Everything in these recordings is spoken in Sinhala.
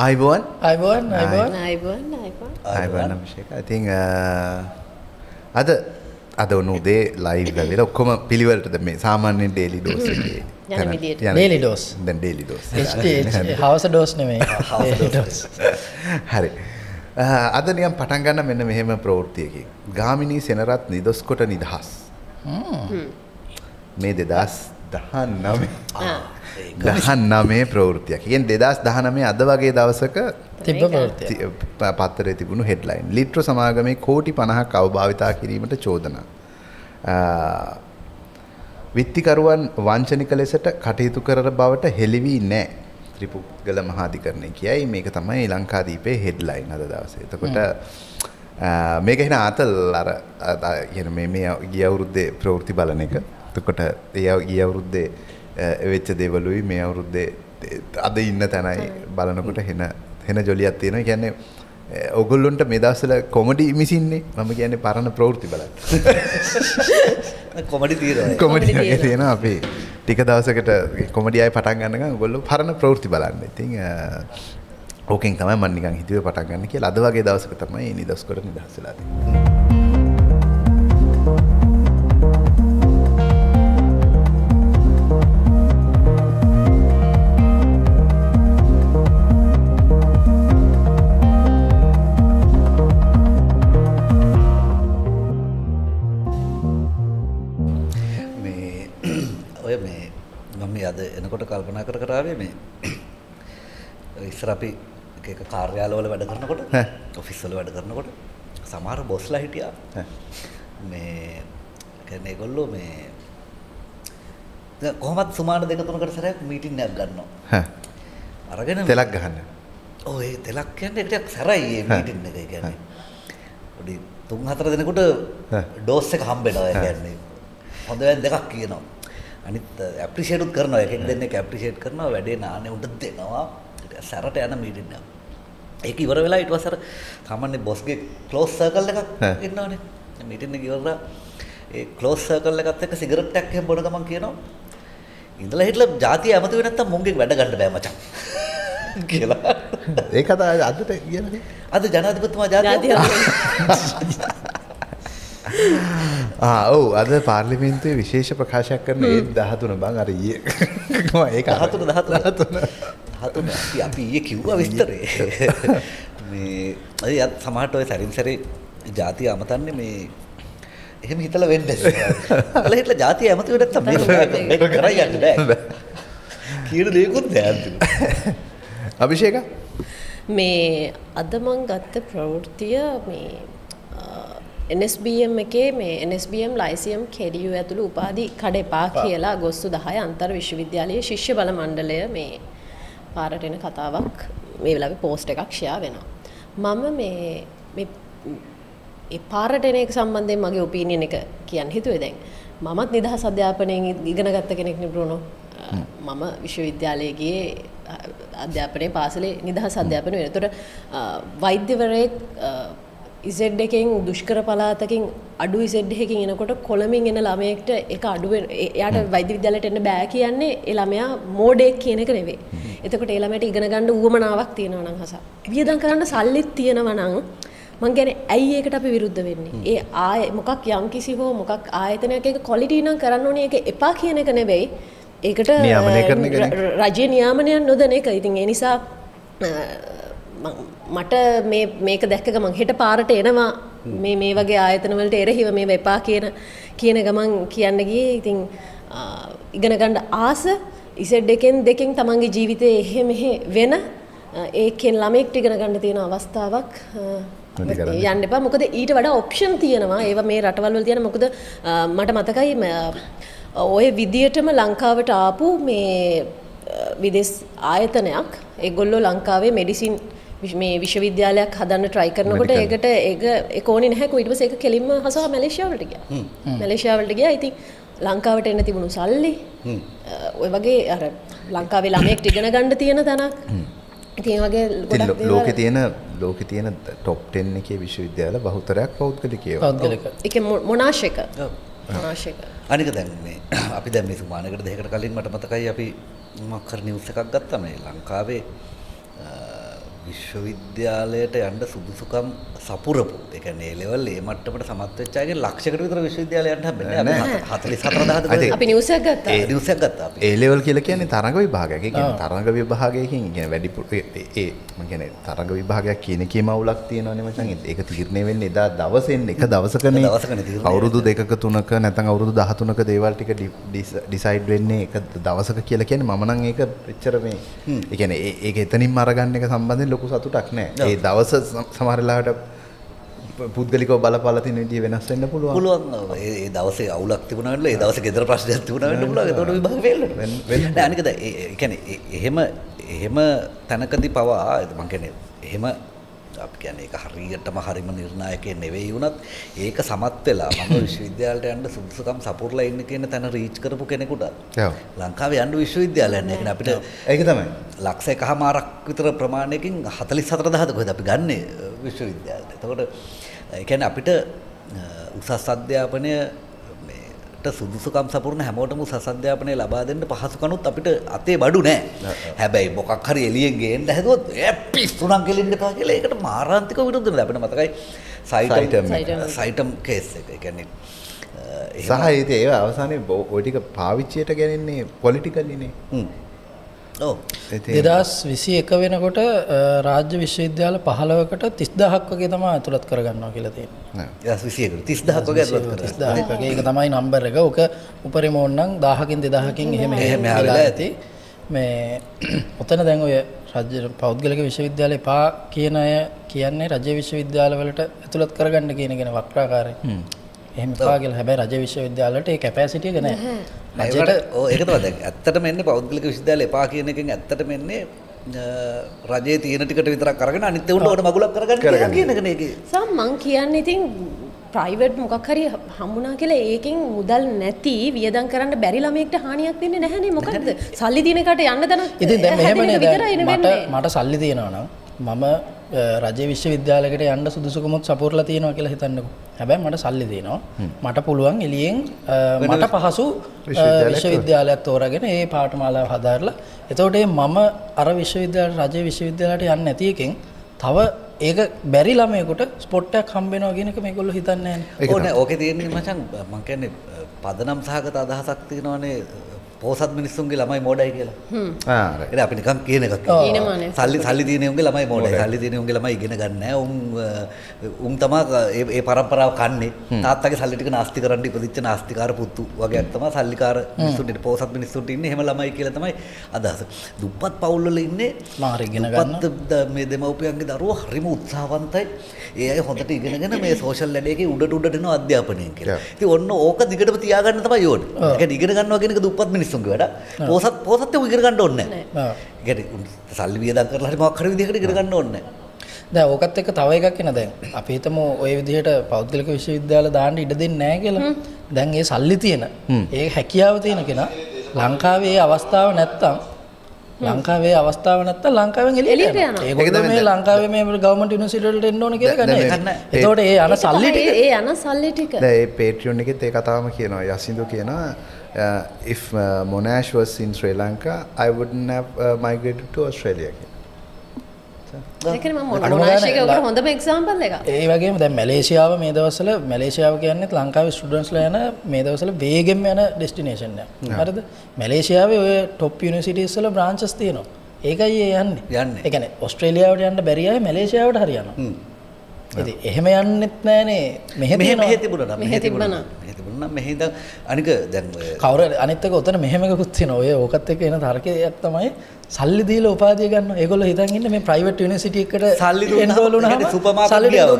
අයිබෝන්? අයිබෝන් අයිබෝන්. අයිබන් අයිබන්. අයිබන්න විශේක ඉතිං අද අද ඔන්නු දේ ලයි් ගල ඔක්කොම පිළිවලට මේ සාමාන්‍යෙන් ඩේලි ඩෝස් යන විදියට. Daily dose. දැන් ඩේලි ඩෝස් හවස ඩෝස් නෙමේ. ඩෝස් හරි. අද නියම් පටන්ගන්න මෙන්න මෙහෙම ප්‍රවෘතියකි ගාමිණී සෙනරත් නිදොස් කොට නිදහස්. මේ දෙදස් දහන් නම දහන් නමේ ප්‍රවෘතියක් කියෙන් දෙදස් දහනමේ අද වගේ දවසක පත්තරේ තිබුණු හෙඩ්ලයින් ලිට්‍ර සමාගමේ කෝටි පණහක් අවභාවිතා කිරීමට චෝදනා. විත්තිකරුවන් වංචනික ලෙසට කටයුතු කර බවට හෙළිවී නෑ. ත්‍රිපුද්ගල මහාධිකරණය කියයි. මේක තමයි ලංකාදීපේ හෙඩ්ලයින් අද දවස. එතකොට මේක හෙන ආතල් අර ගිය අවුරුද්දේ ප්‍රවෘත්ති බලන එක. එතකොට ඒ ගිය අවුරුද්දේ වෙච්ච දේවලුයි මේ අවුරුද්දේ අද ඉන්න තැනයි බලනකොට හෙන හෙන ජොලියක් තියෙනවා. කියන්නේ ඔගොල්ලොන්ට මේ දවස්වල කොමඩි මිසින්නේ මම කියන්නේ පරණ ප්‍රවෘත්ති බලන්න. කොමඩි තීරයි කොමඩි වගේ තියෙනවා අපි ටික දවසකට කොමඩි අය පටන් ගන්නකම් ඔයගොල්ලෝ පරණ ප්‍රවෘත්ති බලන්න. ඉතින් ඕකෙන් තමයි මම නිකන් හිතුවේ පටන් ගන්න කියලා. අද වගේ දවසක තමයි නිදස් කොට නිදහස් වෙලා තියෙන්නේ. එනකොට කල්පනා කර කරාවේ මේ ඉස්සර අපි එක කාර්යාලවල වැඩ කරනකොට ඈ. ඔෆිස් වල වැඩ කරනකොට සමහර බොස්ලා හිටියා. මේ කියන්නේ ඒගොල්ලෝ මේ කොහොමත් සුමාන දෙක තුනකට සැරයක් මීටින් එකක් ගන්නවා හා අරගෙන තෙලක් ගහන්න. ඔය තෙලක් කියන්නේ ටිකක් සැරයි මේ. මීටින් එක කියන්නේ. පොඩි තුන් හතර දෙනෙකුට. ඩෝස් එක හම්බෙනවා ඒ හා. කියන්නේ. හොඳ දෙකක් කියනවා. අනිත් ඇප්‍රීෂিয়েට් උත් කරනවා එකෙක් දෙන්නෙක් ඇප්‍රීෂিয়েට් කරනවා වැඩේ නානේ උඩ දෙනවා. සැරට යන මීටින් එක. ඒක ඉවර වෙලා ඊට පස්සේ සාමාන්‍ය බොස්ගේ ක්ලෝස් සර්කල් එකක්. ඉන්නවනේ. මීටින් එක ඉවරලා ඒ ක්ලෝස් සර්කල් එකත් එක්ක සිගරට් එකක් එහෙම බොන ගමන් කියනවා. ඉඳලා හිටලා ජාතිය ඇමති වෙ නැත්තම් මුංගෙන් වැඩ ගන්න බෑ මචං. කියලා. ඒ කතා අදට කියනනේ. අද ජනාධිපතිතුමා ජාතිය ඔව් අද පාර්ලිමේන්තුවේ විශේෂ ප්‍රකාශයක් කරන ඒ 13 බං අර ඊයේ. ඒක 13 13 13 අපි අපි ඊයේ කිව්වා විස්තරේ. මේ අය අත් සමහරට ඔය සැරින් සැරේ ජාතිය අමතන්නේ මේ එහෙම හිතලා වෙන්නේ නැහැ. අල හිටලා ජාතිය ඇමති වෙ නැත්තම් මේක මේක කරයි යන්න. කියන දේකුත් අන්තිමට. අභිෂේක මේ අද මං ගත්ත ප්‍රවෘත්තිය මේ NSBM එකේ මේ NSBM ලයිසියම් කෙඩියු ඇතුළු උපාධි කඩ එපා කියලා ගොස්සු දහය අන්තර් විශ්වවිද්‍යාලයේ ශිෂ්‍ය බල මණ්ඩලය මේ පාරට එන කතාවක් මේ වෙලාවේ පෝස්ට් එකක් ෂෙයා වෙනවා. මම මේ මේ ඒ පාරට එන එක සම්බන්ධයෙන් මගේ ඔපීනියන් එක කියන්න හිතුවේ දැන්. මමත් නිදහස් අධ්‍යාපනයෙන් ඉගෙන ගත්ත කෙනෙක් නේ බ්‍රුනෝ. මම විශ්වවිද්‍යාලයේ ගියේ අධ්‍යාපනයේ පාසලේ නිදහස් අධ්‍යාපනය වෙන. ඒතකොට අ, වෛද්‍යවරයෙක් ඉසෙඩ් එකෙන් දුෂ්කර පළාතකින් අඩු ඉසෙඩ් එකකින් එනකොට කොළමින් එන ළමයෙක්ට ඒක අඩු වෙන ඒ- එයාට වෛද්‍ය විද්‍යාලයට එන්න බෑ කියන්නේ ඒ ළමයා මෝඩෙක් කියන එක නෙවෙයි. එතකොට ඒ ළමයට ඉගෙන ගන්න උවමනාවක් තියෙනවා නම් හස. වියදම් කරන්න සල්ලිත් තියෙනවා නම් මං කියන්නේ ඇයි ඒකට අපි විරුද්ධ වෙන්නේ? ඒ ආය මොකක් යම් කිසි හෝ මොකක් ආයතනයක ඒක ක්වොලිටි නම් කරන්න ඕනේ ඒක එපා කියන එක නෙවෙයි. ඒකට එක රජයේ නියාමනයන් නොදන එක. ඉතින් ඒ නිසා මට මේක දැක්ක ගමන් හෙට පාරට එනවා. මේ මේ වගේ ආයතන වලට එරෙහිව මේ එපා කියන කියන ගමන් කියන්න ගියේ. ඉතින් අ, ඉගෙන ගන්න ආස ඉසෙඩ් එකෙන් දෙකෙන් තමන්ගේ ජීවිතේ එහෙ මෙහෙ වෙන ඒකෙන් ළමෙක්ට ඉගෙන ගන්න තියෙන අවස්ථාවක්. යන්න එපා. මොකද ඊට වඩා ඔප්ෂන් තියෙනවා. ඒවා මේ රටවල් වල තියෙන. මොකද මට මතකයි ඔය විදියටම ලංකාවට ආපු මේ විදෙස් ආයතනයක්. ඒගොල්ලෝ ලංකාවේ මෙඩිසින් මේ විශ්වවිද්‍යාලයක් හදන්න ට්‍රයි කරනකොට. ඒකට ඒක ඒක ඕනේ නැහැ ඊට පස්සේ ඒක කෙලින්ම හසහ මැලේසියාවලට ගියා. මැලේසියාවලට ගියා. ඉතින් ලංකාවට එන්න තිබුණු සල්ලි ඔය වගේ අර ලංකාවේ ළමයෙක්ට ඉගෙන ගන්න තියෙන තැනක්. ඉතින් ඒ වගේ ලෝකේ තියෙන ලෝකේ තියෙන 10 එකේ විශ්වවිද්‍යාල බහුතරයක් ඒක මොනාශ එක. ඔව්. අවශ්‍ය කරන. අනික දැන් මේ අපි දැන් මේ සුමානකට දෙකකට කලින් මට මතකයි අපි මොකක් හරි නිවුස් එකක් ගත්තා මේ ලංකාවේ විශ්වවිද්‍යාලයට යන්න සුදුසුකම් සපුරපු ඒ කියන්නේ ඒ ලෙවල් ඒ මට්ටමට සමත් වෙච්ච අයගෙන් ලක්ෂයකට විතර විශ්වවිද්‍යාලයට හම්බෙන්නේ අපි 44000 අද- අපි නිවුස් එකක් ගත්තා. ඒ නිවුස් එකක් ගත්තා අපි ඒ ලෙවල් කියලා කියන්නේ තරඟ විභාගයක්. ඒ කියන්නේ ආ. තරඟ විභාගයකින් කියන්නේ වැඩිපුර ඒ ඒ- ඒ මම කියන්නේ තරඟ විභාගයක් කියන එකේම අවුලක් තියෙනවනේ මචං. ඒක තීරණය වෙන්නේ එදා දවසෙන් එක දවසකනේ. එක අවුරුදු දෙකක තුනක නැත්නම් අවුරුදු 13ක දේවල් ටික ඩිසයිඩ් වෙන්නේ එක දවසක කියලා කියන්නේ මම නම් ඒක එච්චර මේ ඒ කියන්නේ ඒ- ඒක එතනින්ම අරගන්න එක සම්බන්ධයෙන් ලොකු සතුටක් නැහැ. ඒ දවස සම- සමහර වෙලාවට පුද්ගලිකව බලපාලා තියෙන විදිය වෙනස් වෙන්න පුළුවන්. පුළුවන් ඒ දවසේ අවුලක් තිබුණා වෙන්න ඒ දවසේ ගෙදර ප්‍රශ්නයක් තිබුණා වෙන්න පුළුවන්. ඒතකොට විභාග ෆේල් වෙන්න- නෑ අනික දැන් ඒ කියන්නේ එහෙම එහෙම තැනකදී පවා මම කියන්නේ එහෙම අපි කියන්නේ ඒක හරියටම හරිම නිර්ණායකයෙ නෙවෙයි වුණත් ඒක සමත් වෙලා මම විශ්වවිද්‍යාලයට යන්න සුදුසුකම් සපුරලා ඉන්න කියන තැන රීච් කරපු කෙනෙකුට. ලංකාවේ යන්න විශ්වවිද්‍යාලයක් නෑ. ඒ කියන්නේ අපිට ඒක තමයි. ලක්ෂ එකහමාරක් විතර ප්‍රමාණයකින් 44000ද කොහෙද අපි ගන්නෙ විශ්වවිද්‍යාලයට. එතකොට ඒ කියන්නේ අපිට උසස් අධ්‍යාපනය සුදුසුකම් සපුරන හැමෝටම උසස් අධ්‍යාපනය ලබා දෙන්න පහසුකනුත් අපිට අතේ බඩු නෑ. හැබැයි මොකක් හරි එළියෙන් ගේන්න හැදුවොත් ඒ පිස්සුණක් ගෙලින්න එපා කියලා ඒකට මාරාන්තික විරුද්ධද අපිට මතකයි සයිටම් සයිටම්. කේස් එක. ඒ කියන්නේ සහ ඒව අවසානයේ බො- ඔය ටික පාවිච්චියට ගැනෙන්නේ පොලිටිකල්ලිනේ. දෙදස් විසි එක වෙනකොට රාජ්‍ය විශ්වවිද්‍යාල පහලවකට තිස්දහක් වගේ තම ඇතුළත් කරගන්නවා කියලා තියෙන නෑ. දස් 21කට 30000ක් වගේ අත්ලත් කරා. තිස්දාහක් වගේ. ඒක තමයි නම්බර් එක. ඕක උපරිමෝන්නම් දාහකින් දෙදහකින් එහෙම එහෙම ඇති. මේ ඔතන දැන් ඔය රජ පෞද්ගලික විශ්වවිද්‍යාල එපා කියන අය කියන්නේ රජ විශ්වවිද්‍යාලවලට ඇතුළත් කරගන්න කියන ගෙන වක්්‍රාකාරය එහෙම එපා කියලා. හැබැයි රජ විශ්වවිද්‍යාලට ඒ කැපෑසිටිය ගෙන රජයට ඒකට ඕ දැන් ඇත්තටම එන්නේ පෞද්ගලික විශ්වවිද්‍යාල එපා කියන එකෙන් ඇත්තටම එන්නේ අ, රජයේ තියෙන ටිකට විතරක් අරගෙන අනිත් ඒවට ඕන මගුලක් කරගන්න කියලා කියන එකනේ ඒකේ. සම් මං කියන්න ඉතින් ප්‍රයිවට් මොකක් හරි හම්බුනා කියලා ඒකෙන් මුදල් නැති වියදම් කරන්න බැරි ළමයෙක්ට හානියක් වෙන්නේ නැහැනේ මොකද්ද? සල්ලි දින එකට යන්න දන ඉතින් දැන් මෙහෙමනේ මට මට සල්ලි තියෙනවා නම් මම රජ විශ්වවිද්‍යාලයකට යන්න සුදුසුකමුත් සපුරලා තියෙනවා කියලා හිතන්නකෝ. හැබැයි මට සල්ලි තියෙනවා. මට පුළුවන් එළියෙන් අ, මට පහසු විශ්වවිද්‍යාලයක් තෝරාගෙන ඒ පාඨමාලාව හදාarලා එතකොට මම අර විශ්වවිද්‍යාල රජ විශ්වවිද්‍යාලයට යන්නේ නැති එකෙන් තව ඒක බැරි ළමයෙකුට ස්පොට් එකක් හම්බ වෙනවා කියන එක මේගොල්ලෝ හිතන්නේ නැහැ. ඒක ඕ නෑ ඕකේ තියෙන්නේ මචං මං කියන්නේ පදනම් සහගත අදහසක් තියෙනවානේ අ, පොහොසත් මිනිස්සුන්ගේ ළමයි මෝඩයි කියලා. ඒක අපි නිකන් කියන එකක්. ඊනමානේ. සල්ලි සල්ලි තියෙන උන්ගේ ළමයි මෝඩයි. සල්ලි තියෙන උන්ගේ ළමයි ඉගෙන ගන්න නැහැ. උන් උන් තමයි ඒ ඒ පරම්පරාව කන්නේ. තාත්තගේ සල්ලි ටික නාස්ති කරන්න ඉපදිච්ච නාස්තිකාර පුතු වගේක් තමයි සල්ලිකාර මිනිස්සුන්ට පොහොසත් මිනිස්සුන්ට ඉන්නේ එහෙම ළමයි කියලා තමයි අදහස. දුප්පත් පවුල් වල ඉන්නේ මාර ඉගෙන දුප්පත් ද- මේ දෙමව්පියන්ගේ දරුවෝ හරිම උත්සාහවන්තයි. ඒ අය හොඳට ඉගෙනගෙන මේ සෝෂල් ලැබේකේ උඩට උඩට එනවා අධ්‍යාපනයෙන් කියලා. ඉතින් ඔන්න ඕක දිගටම තියාගන්න තමයි ඕනේ. ඒ කියන්නේ ඉගෙන ගන්නවා කියන එක දුප්පත් මිනිස්සුන්ගේ වැඩ. පොහොසත් පොහොසත් ඒවා ඉගෙන ගන්න ඕනේ නැහැ. ආ. ඒ කියන්නේ උන් සල්ලි වියදම් කරලා හරි මොකක් හරි විදිහකට ඉගෙන ගන්න ඕනේ. දැන් ඕකත් එක්ක තව එකක් එන දැන් අපි හිතමු ওই විදිහට පෞද්ගලික විශ්වවිද්‍යාල දාන්න ඉඩ දෙන්නේ නැහැ කියලා. දැන් ඒ සල්ලි තියෙන ඒ හැකියාව තියෙන කෙනා ලංකාවේ අවස්ථාව නැත්තම් ලංකාවේ අවස්ථාව නැත්තම් ලංකාවෙන් එළියට එළියට යනවා. ඒක තමයි මේ ලංකාවේ මේ ගවර්න්මන්ට් යුනිවර්සිටි වලට එන්න ඕන කියලා ගන්නේ. එතකොට ඒ අන සල්ලි ටික ඒ යන සල්ලි ටික දැන් ඒ Patreon එකෙත් ඒ කතාවම කියනවා යසින්දු කියනවා uh, if uh, Monash was in Sri Lanka I wouldn't have uh, migrated to Australia හොඳම එක්සාම්පල් එක ඒ වගේම දැන් මැලේසියාව මේ දවස්වල මැලේසියාව කියන්නේ ලංකාවේ ස්ටුඩන්ට්ස්ලා යන මේ දවස්වල වේගෙන් යන ඩෙස්ටිනේෂන්. හරිද? මැලේසියාවේ ඔය টොප් යුනිවර්සිටිස් වල බ්‍රාන්චස් තියෙනවා. ඒකයි ඒ යන්නේ. යන්නේ. ඒ කියන්නේ ඕස්ට්‍රේලියාවට යන්න බැරි අය මැලේසියාවට හරි යනවා. හ්ම්. ඉතින් එහෙම යන්නෙත් නෑනේ. මෙහෙ මෙහෙ මෙහෙ තියෙනවා. තිබුණා නම් මෙහෙ මෙහෙ තිබුණා තිබ්බනම්. නම් මෙහෙ තිබුණා නම් මෙහෙ ඉඳන් අනික දැන් ඔය කවුරු හරි අනිත් එක උතන මෙහෙම එකකුත් තියෙනවා. ඔය ඕකත් එක්ක එන තර්කයක් තමයි සල්ලි දීලා උපාධිය ගන්නවා. ඒගොල්ලෝ හිතන් ඉන්නේ මේ ප්‍රයිවට් යුනිවර්සිටි එකකට සල්ලි එක.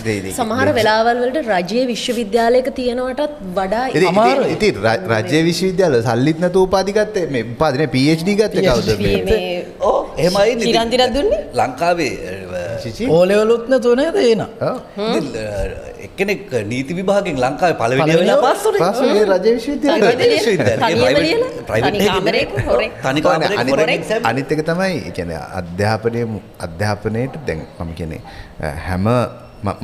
සමහර වෙලාවල් වලට රජයේ විශ්වවිද්‍යාලයක තියෙනවටත් වඩා ඉතින්- අමාරුයි. ඉතින් ර- රජ්‍ය විශ්වවිද්‍යාල සල්ලිත් නැතුව උපාධි ගත්තේ මේ උපාධි නේ PhD ගත්තේ කවුද එහෙමයි ඉතින්. කිරන්තිරක් දුන්නේ? ලංකාවේ අ, චිචි? ඕ එක්කෙනෙක් නීති විභාගෙන් ලංකාවේ පළවෙනි වෙලා පාස් වුණේ. පාස් වුණේ රජ්‍ය විශ්වවිද්‍යාලේ. තනියම විශ්වවිද්‍යාලේ. තනියම private- ලියලා? private තනි එකේ කාමරයක නෙමෙයි. හොරෙන්? තනි ඔව්, කාමරයක අනිත් එක- තමයි කියන්නේ අධ්‍යාපනයේ අධ්‍යාපනයේට දැන් මම කියන්නේ හැම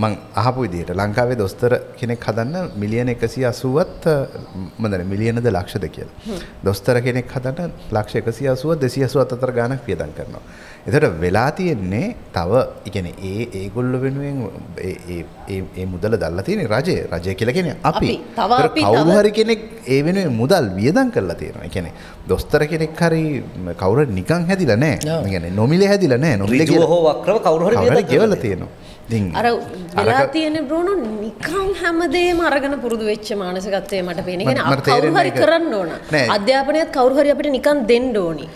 මං අහපු විදිහට ලංකාවේ දොස්තර කෙනෙක් හදන්න මිලියන එකසි අසුවත් මදන මිලියනද ලක්ෂද කියලා. දොස්තර කෙනෙක් හදන්න ලක්ෂ එකසි අසුව දෙසි අසුවත් අතර ගානක් පියදන් කරනවා. එතට වෙලා තියෙන්නේ තව. ඉගෙන ඒ ඒගොල්ල වෙනුවෙන් ඒ- ඒ- ඒ- ඒ මුදල දල්ල තියෙන රජය. රජය කියලගෙන අපි. අපි, තව ඒතර අපි, කවුරු තව- හරි කෙනෙක් ඒ වෙනුවෙන් මුදල් වියදන් කරලා තියෙනවා. එකන දොස්තර කෙනෙක් හරි කවුර නිකං හැදිල නෑ. ගැන නොමිලේ හැදිල නෑ නොමිල හෝ වක්‍රව කවුරු ගෙවල තියෙනවා. ඉතින් අර වෙලා තියෙන බ්‍රෝනු නිකං හැමදේම අරගෙන පුරුදු වෙච්ච මානසිකත්වය මට පේන. මට- ගෙන මට කවුරු තේරෙන්නේ හරි ඒක- කරන්න ඕන. අධ්‍යාපනයත් කවුරු හරි අපිට නිකන් දෙන්න ඕනි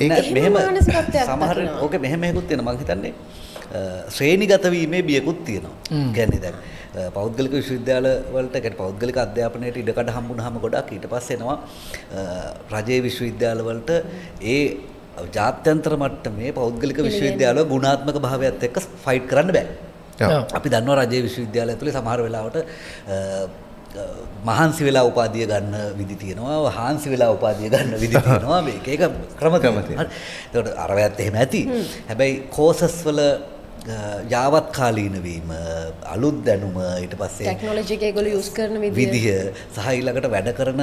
ඒක මෙහෙම සමහර. ඕක මෙහෙම එකකුත් තියෙනවා මං හිතන්නේ ශ්‍රේණිගත වීමේ බියකුත් තියෙනවා. කියන්නේ දැන් පෞද්ගලික විශ්වවිද්‍යාල වලට කියන්නේ පෞද්ගලික අධ්‍යාපනයට ඉඩකඩ හම්බුනහම ගොඩක් ඊට පස්සේ එනවා රජයේ විශ්වවිද්‍යාල වලට ඒ ජාත්‍යන්තර මට්ටමේ පෞද්ගලික විශ්වවිද්‍යාල ගුණාත්මක භාවයත් එක්ක ෆයිට් කරන්න බෑ. අපි දන්නවා රජයේ විශ්වවිද්‍යාලය ඇතුලේ සමහර වෙලාවට මහන්සි වෙලා උපාධිය ගන්න විදි තියෙනවා. හාන්සි වෙලා උපාධිය ගන්න විදි තියෙනවා. මේක ඒක ක්‍රම ක්‍රම. එතකොට අරවැයත් එහෙම ඇති. හැබැයි කෝසස් වල යාවත් කාලීන වීම අලුත් දැනුම ඊට පස්සේ ටෙක්නොලොජි එක ඒගොල්ලෝ යූස් කරන විදිය. විදිහ සහ ඊළඟට වැඩ කරන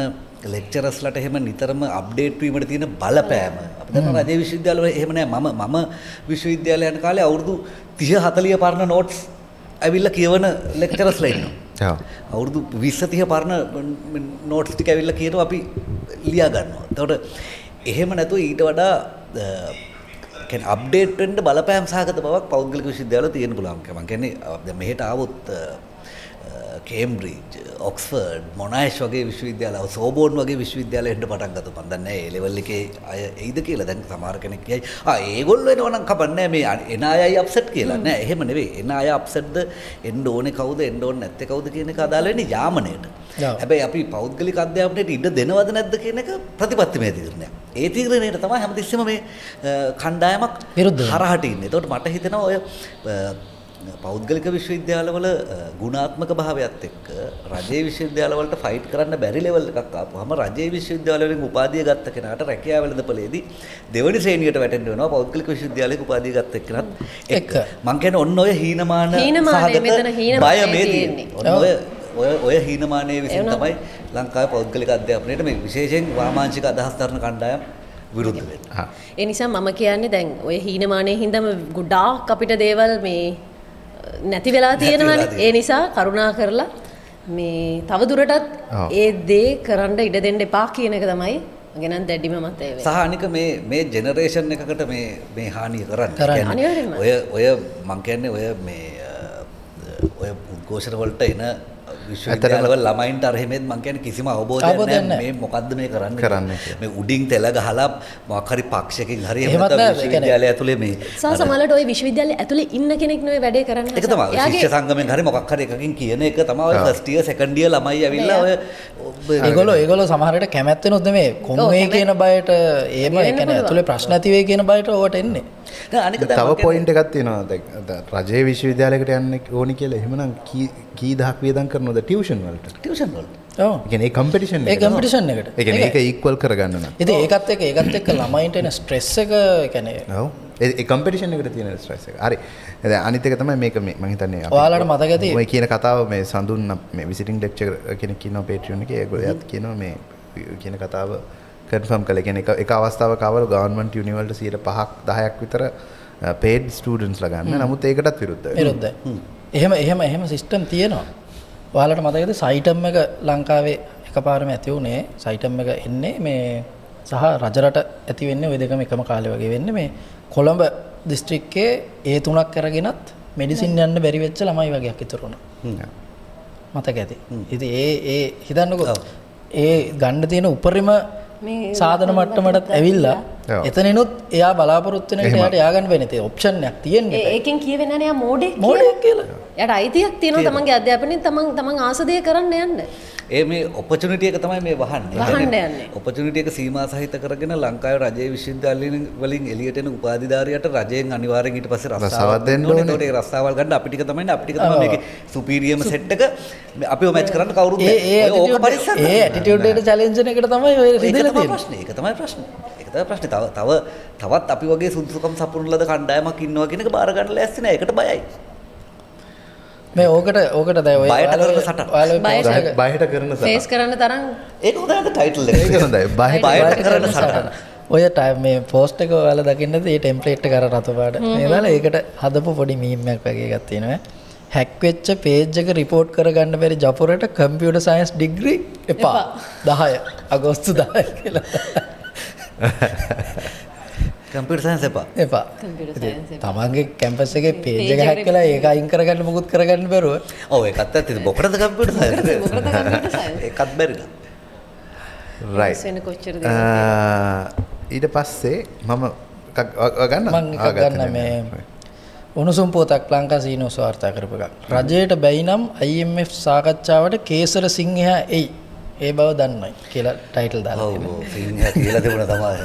ලෙක්චරස්ලට එහෙම නිතරම අප්ඩේට් වීමට තියෙන බලපෑම. අපි දන්නවා රජයේ විශ්වවිද්‍යාලවල එහෙම නෑ. මම මම විශ්වවිද්‍යාලය යන කාලේ අවුරුදු 30 40 පරණ නෝට්ස් ඇවිල්ලා කියවන ලෙක්චරස්ලා ඉන්නවා. අවුරුදු 20 30 පරණ නෝට්ස් ටික ඇවිල්ලා කියනවා අපි ලියා ගන්නවා. එතකොට එහෙම නැතුව ඊට වඩා කියන්නේ අප්ඩේට් වෙන්න බලපෑම් සහගත බවක් පෞද්ගලික විශ්වවිද්‍යාවල තියෙන්න පුළුවන්. මම කියන්නේ අ, දැන් මෙහෙට ආවොත් කේම්බ්‍රිජ් ඔක්ස්ෆර්ඩ් මොනයිෂ් වගේ විශ්වවිද්‍යාල සෝබෝන් වගේ විශ්වවිද්‍යාල එන්න පටන් ගත්තා. මම දන්නේ නැහැ ඒ ලෙවල් එකේ අය එයිද කියලා. දැන් සමහර කෙනෙක් කියයි ආ ඒගොල්ලෝ එනවා නම් කපන්නේ මේ එන අයයි අප්සෙට් කියලා. නෑ එහෙම නෙවෙයි. එන අය අප්සෙට්ද එන්න ඕනේ කවුද එන්න ඕනේ නැත්තේ කවුද කියන එක අදාළ වෙන්නේ යාමනයට. හැබැයි අපි පෞද්ගලික අධ්‍යාපනයට ඉඩ දෙනවද නැද්ද කියන එක ප්‍රතිපත්තිමය තීරණයක්. ඒ තීරණයට තමයි හැමතිස්සෙම මේ කණ්ඩායමක්. හරහට ඉන්නේ. එතකොට මට හිතෙනවා ඔය පෞද්ගලික විශ්වවිද්‍යාලවල ගුණාත්මක භාවයත් එක්ක රජයේ විශ්වවිද්‍යාලවලට ෆයිට් කරන්න බැරි ලෙවල් එකක් ආපුවාම රජයේ විශ්වවිද්‍යාලවලින් උපාධිය ගත්ත කෙනාට රැකියාව වෙළඳපොලේදී දෙවනි ශ්‍රේණියට වැටෙන්න වෙනවා පෞද්ගලික විශ්වවිද්‍යාලයක උපාධිය ගත්ත එක්කනත් එක්ක. මං කියන්නේ ඔන්න ඔය හීනමාන බය මේ තියෙන්නේ. ඔන්න ඔය ඔය ඔය හීනමානයේ විසින් තමයි ලංකාවේ පෞද්ගලික අධ්‍යාපනයට මේ විශේෂයෙන් වාමාංශික අදහස් දරන කණ්ඩායම් විරුද්ධ වෙන්නේ. හා. ඒ නිසා මම කියන්නේ දැන් ඔය හීනමානයේ හින්දාම ගොඩාක් අපිට දේවල් මේ නැති වෙලා තියෙනවනේ. ඒ නිසා කරුණා කරලා මේ තව දුරටත් ඔව්. ඒ දේ කරන්න ඉඩ දෙන්න එපා කියන එක තමයි මගේ නම් දැඩිම මතය වෙන්නේ. සහ අනික මේ මේ ජෙනරේෂන් එකකට මේ මේ හානිය කරන්න. ඔය ඔය මං කියන්නේ ඔය මේ ඔය උද්ඝෝෂණ වලට එන විශ්වවිද්‍යාලවල ළමයින්ට අර එහෙමෙත් මං කියන්නේ කිසිම අවබෝධයක් අවබෝධයක් නැහැ නැහැ. මේ මොකද්ද මේ කරන්නේ කරන්නේ. මේ උඩින් තෙල ගහලා මොකක් හරි පක්ෂයකින් හරි විශ්වවිද්‍යාලය ඇතුලේ මේ සහ සමහරවිට ওই විශ්වවිද්‍යාලය ඇතුලේ ඉන්න කෙනෙක් නෙවෙයි වැඩේ කරන්නේ. තමයි එයාගේ- ශිෂ්‍ය සංගමෙන් හරි මොකක් හරි එකකින් කියන එක තමයි ඔය ෆස්ට් ඉයර් සෙකන්ඩ් ඉයර් ළමයි ඇවිල්ලා ඔය ඒගොල්ලෝ ඒගොල්ලෝ සමහරට කැමැත්තෙනුත් නෙමෙයි කොන් ඔව්, වේ කැමැත්ත. කියන බයට ඒම වෙන්න ඒ කියන්නේ පුළුවන්. ඇතුලේ ප්‍රශ්න ඇති වෙයි කියන බයට ඕවට එන්නේ. අනික තව පොයින්ට් එකක් තියෙනවා දැන් ද- රජයේ විශ්වවිද්‍යාලයකට යන්න ඕනි කියලා එහෙමනම් කී දහක් වියදම් කරනවද ටියුෂන් වලට? ටියුෂන් වලට ඔව්. ඒ කම්පිටිෂන් ඒ කම්පිටිෂන් එකට. ඒ කියන්නේ ඒක ඉක්වල් කරගන්න. ඉතින් ඒකත් එක්ක ඒකත් එක්ක ළමයින්ට එන ස්ට්‍රෙස් එක ඒ කියන්නේ ඔව්. ඒ ඒ කම්පිටිෂන් එකට තියෙන ස්ට්‍රෙස් එක. හරි. දැන් අනිත් එක තමයි මේක මේ මම හිතන්නේ අපි- ඔයාලට මතක ඇති? ඔය කියන කතාව මේ සඳුන් මේ විසිටින් ලෙක්චර් කෙනෙක් ඉන්නවා Patreon එකේ ඒගොල්ලෝ එයාත් කියනවා මේ කියන කතාව කන්ෆර්ම් කළා. කියන්නේ එක එක අවස්ථාවක ආවලු ගවර්න්මන්ට් යුනි වලට 5ක් 10ක් විතර පේඩ් ස්ටුඩන්ට්ස්ලා ගන්න. නමුත් ඒකටත් විරුද්ධයි. විරුද්ධයි. එහෙම එහෙම එහෙම සිස්ටම් තියෙනවා. ඔයාලට මතකද සයිටම් එක ලංකාවේ එකපාරම ඇති වුණේ සයිටම් එක එන්නේ මේ සහ රජරට ඇති වෙන්නේ ඔය දෙකම එකම කාලේ වගේ වෙන්නේ මේ කොළඹ දිස්ත්‍රික්කයේ ඒ තුනක් කරගෙනත් මෙඩිසින් යන්න බැරි වෙච්ච ළමයි වගේක් ඉතුරු වුණා. මතක ඇති. ඉතින් ඒ ඒ හිතන්නකෝ. ඒ ගන්න තියෙන උපරිම සාධන මට්ටමටත් ඇවිල්ලා ඔව්. එතනිනුත් එයා බලාපොරොත්තු වෙන එකට එහෙම. එයාට ය아가න්න වෙන තේ ඔප්ෂන් එකක් තියෙන්නේ. ඒ- ඒකෙන් කියවෙන්නේ නැහැ යා මෝඩෙක් මොඩෙක් කියලා. එයාට අයිතියක් තියෙනවා තමන්ගේ අධ්‍යාපනයෙන් තමන් තමන් ආස දේ කරන්න යන්න. ඒ මේ ඔපචුනිටි එක තමයි මේ වහන්නේ. වහන්න යන්නේ. ඔපචුනිටි එක සීමා සහිත කරගෙන ලංකාවේ රජයේ විශ්වවිද්‍යාලවලින් වලින් එළියට එන උපාධිධාරියට රජයෙන් අනිවාර්යෙන් ඊට පස්සේ රස්සාවක් රස්සාවක් දෙන්න දෙන්න ඕනේ. ඕනේ. ඒකට ඒ රස්සාවල් ගන්න අපි ටික තමයි අපි තමයි මේකේ සුපීරියම් සෙට් එක මේ අපිව මැච් කරන්න කවුරුත් ඒ ඒ නැහැ. ඔය ඕක attitude- පරිස්සම් ඒ ඇටිටියුඩ් එකට චැලෙන්ජ් එකට තමයි රිදෙලා තමයි. ප්‍රශ්නේ. ඒක තමයි ප්‍රශ්නේ. තව තව තවත් අපි වගේ සුදුසුකම් සපුරන ලද කණ්ඩායමක් ඉන්නවා කියන එක බාර ගන්න ලෑස්ති නෑ. ඒකට බයයි. මේ ඕකට ඕකට දැ බයට කරන සටන්. බයට. කරන ෆේස් සටන්. කරන්න තරම් ඒක හොඳ ටයිටල් ඒක හොඳයි බයට කරන සටන. ඔය ටයි මේ පෝස්ට් එක ඔයාලා දකින්නද ඒ ටෙම්ප්ලේට් කර රතුපාට ඒදාලා ඒකට හදපු පොඩි මීම්මයක් වගේ එකක් තියෙනවා හැක්වෙච්ච පේජ් එක රිපෝට් කරගන්න බැරි ජපුරට කම්පියුටර් සයන්ස් ඩිග්‍රී එපා 10 අගෝස්තු 10 කියලා කම්පියුටර් සයන්ස් එපා. එපා. තමන්ගේ කැම්පස් එකේ පේජ් හැක් කළා ඒක අයින් කරගන්න මොකුත් කරගන්න බැරුව ඔව් ඒකත් ඇත්ත. මොකටද කම්පියුටර් සයන්ස්? මොකටද computer science? ඒකත් බැරිලා. ඊට පස්සේ මම ගන්න ගන්න මේ උණුසුම් පොතක් ලංකා සීනෝස් වාර්තා කරපු එකක්. රජයට බැයි නම් IMF සාකච්ඡාවට කේසර සිංහයා එයි. ඒ බව දන්නයි කියලා ටයිටල් දාලා කියලා තිබුණා තමයි.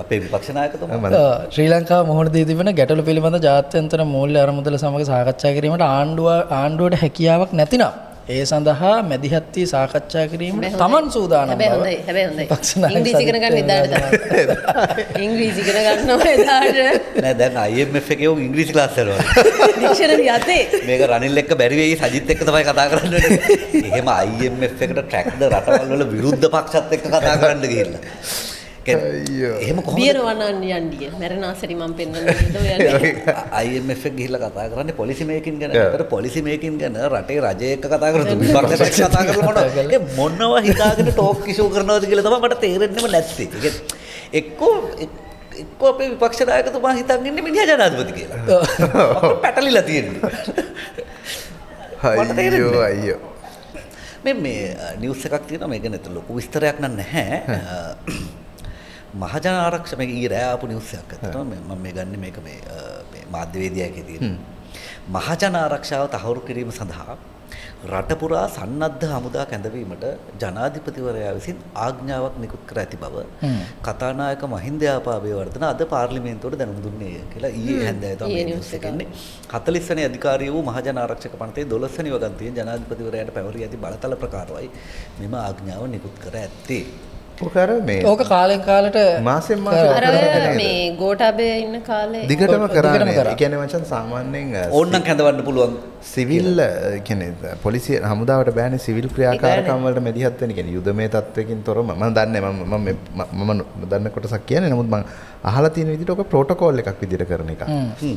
අපේ විපක්ෂ නායකතුමා මම- ආ, ශ්‍රී ලංකාව මුහුණ දී තිබෙන ගැටලු පිළිබඳ ජාත්‍යන්තර මූල්‍ය අරමුදල සමග සාකච්ඡා කිරීමට ආණ්ඩුව ආණ්ඩුවට හැකියාවක් නැතිනම් ඒ සඳහා මැදිහත් වී සාකච්ඡා හැබැයි තමන් සූදානම් බව හොඳයි. හැබැයි හොඳයි. ඉංග්‍රීසි ඉගෙන ගන්න එදාට. තමයි ඉංග්‍රීසි ඉගෙන ගන්නවා එදාට. නෑ දැන් IMF එකේ උන් ඉංග්‍රීසි ක්ලාස් කරනවා. ඩික්ෂනරි යතේ. මේක රනිල් එක්ක බැරි වෙයි සජිත් එක්ක තමයි කතා කරන්න. වෙන්නේ. එහෙම IMF එකට ට්‍රැක්ද රටවල් වල විරුද්ධ පක්ෂත් එක්ක කතා කරන්න ගිහිල්ලා. එහෙම කොහොමද බියරවන්නන් යන්ඩිය මැරනාසරි මම IMF එක ගිහිල්ලා කතා කරන්නේ පොලිසි මේකින් ගැන. ඒතර පොලිසි මේකින් ගැන රටේ රජය එක්ක කතා එක්ක කතා ඒ මොනවා හිතාගෙන ටෝක් ඉෂුව කරනවද කියලා තමයි මට තේරෙන්නෙම නැත්තේ. එක්කෝ එක්කෝ අපේ විපක්ෂ නායකතුමා හිතන් ඉන්නේ මිනිහා ජනාධිපති කියලා. අපිට පැටලිලා තියෙන්නේ. නැහැ. අයියෝ මේ මේ නිවස් එකක් තියෙනවා මේක නැත ලොකු විස්තරයක් නම් නැහැ. මහජන ආරක්ෂ මේක ඊයේ රෑ ආපු නිවස් එකක් ඇත්තටම මම මේ ගන්නේ මේක මේ මේ මාධ්‍යවේදියාගේ තියෙන. මහජන ආරක්ෂාව තහවුරු කිරීම සඳහා රට පුරා සන්නද්ධ හමුදා කැඳවීමට ජනාධිපතිවරයා විසින් ආඥාවක් නිකුත් කර ඇති බව කතානායක මහින්ද යාපාබේවර්ධන අද පාර්ලිමේන්තුවට දැනුම් දුන්නේ කියලා ඊයේ හැන්දෑව තමයි මේ නිවුස් එක. එන්නේ. 40 වෙනි අධිකාරිය වූ මහජන ආරක්ෂක පනතේ 12 වෙනි වගන්තියෙන් ජනාධිපතිවරයාට පැවරී ඇති බලතල ප්‍රකාරවයි මෙම ආඥාව නිකුත් කර ඇත්තේ. ඔකර මේ ඕක කාලෙන් කාලට මාසෙන්? මේ ගෝඨාභය ඉන්න කාලේ දිගටම කරන්නේ කරා. ඒ කියන්නේ මචං සාමාන්‍යයෙන් අ, ඕන්නම් කැඳවන්න පුළුවන් සිවිල් අ, කියන්නේ පොලිසිය හමුදාවට බෑනේ සිවිල් ක්‍රියාකාරකම් වලට මැදිහත් වෙන්න කියන්නේ යුදමය තත්වයකින් තොරව මම දන්නේ මම මම මේ- මම මම දන්න කොටසක් කියන්නේ නමුත් මම අහලා තියෙන විදිහට ඔක ප්‍රෝටෝකෝල් එකක් විදිහට කරන එකක්.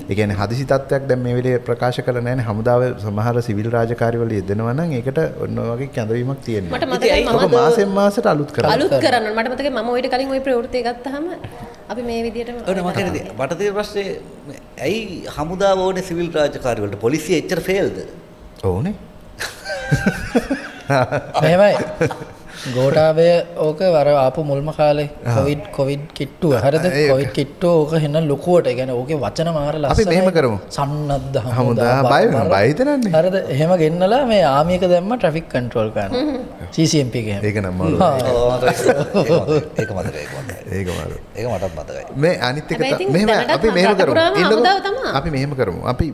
ඒ කියන්නේ හදිසි තත්වයක් දැන් මේ වෙලේ ප්‍රකාශ කළ නැහැනේ හමුදාවේ සමහර සිවිල් රාජකාරිවල යෙදෙනවා නම් ඒකට ඔන්න ඔය වගේ කැඳවීමක් තියෙනවා. මම මාසෙන් මාසෙට අලුත් කරා. කරන්න මට මතකයි මම ඔයිට කලින් ওই ප්‍රවෘත්තිය ගත්තාම අපි මේ කියන්නේ මට තියෙන ප්‍රශ්නේ ඇයි හමුදාව ඕනේ සිවිල් රාජකාරි වලට පොලිසිය එච්චර ෆේල්ද? ඕනේ. මෙහෙමයි ගෝටාබය ඕක වර ආපු මුල්ම කාලේ කොවිඩ් කොවිඩ් කිට්ටුව හරද. කොවිඩ් කිට්ටෝ ඕක හෙන්න ලොකුවට ගැන ඕක වචන මාර අපි මෙහෙම කරමු. සන්නද්ධ හමුදා බය වෙනවා, බය හිතෙනන්නේ. හරද එහෙම ගෙන්නලා මේ ආමියක දැම්ම ට්‍රෆික් කන්ට්‍රෝල් කරන්න CCMP එක එහෙම. ඒක නම් මරු. ඔව් මට ඒක. ඒක මරු. ඒක මටත් මතකයි. මේ අනිත් එක හැබැයි ත- ඉතින් මෙහෙම දැනටත් අපි මෙහෙම කරමු. අපි මෙහෙම කරමු. අපි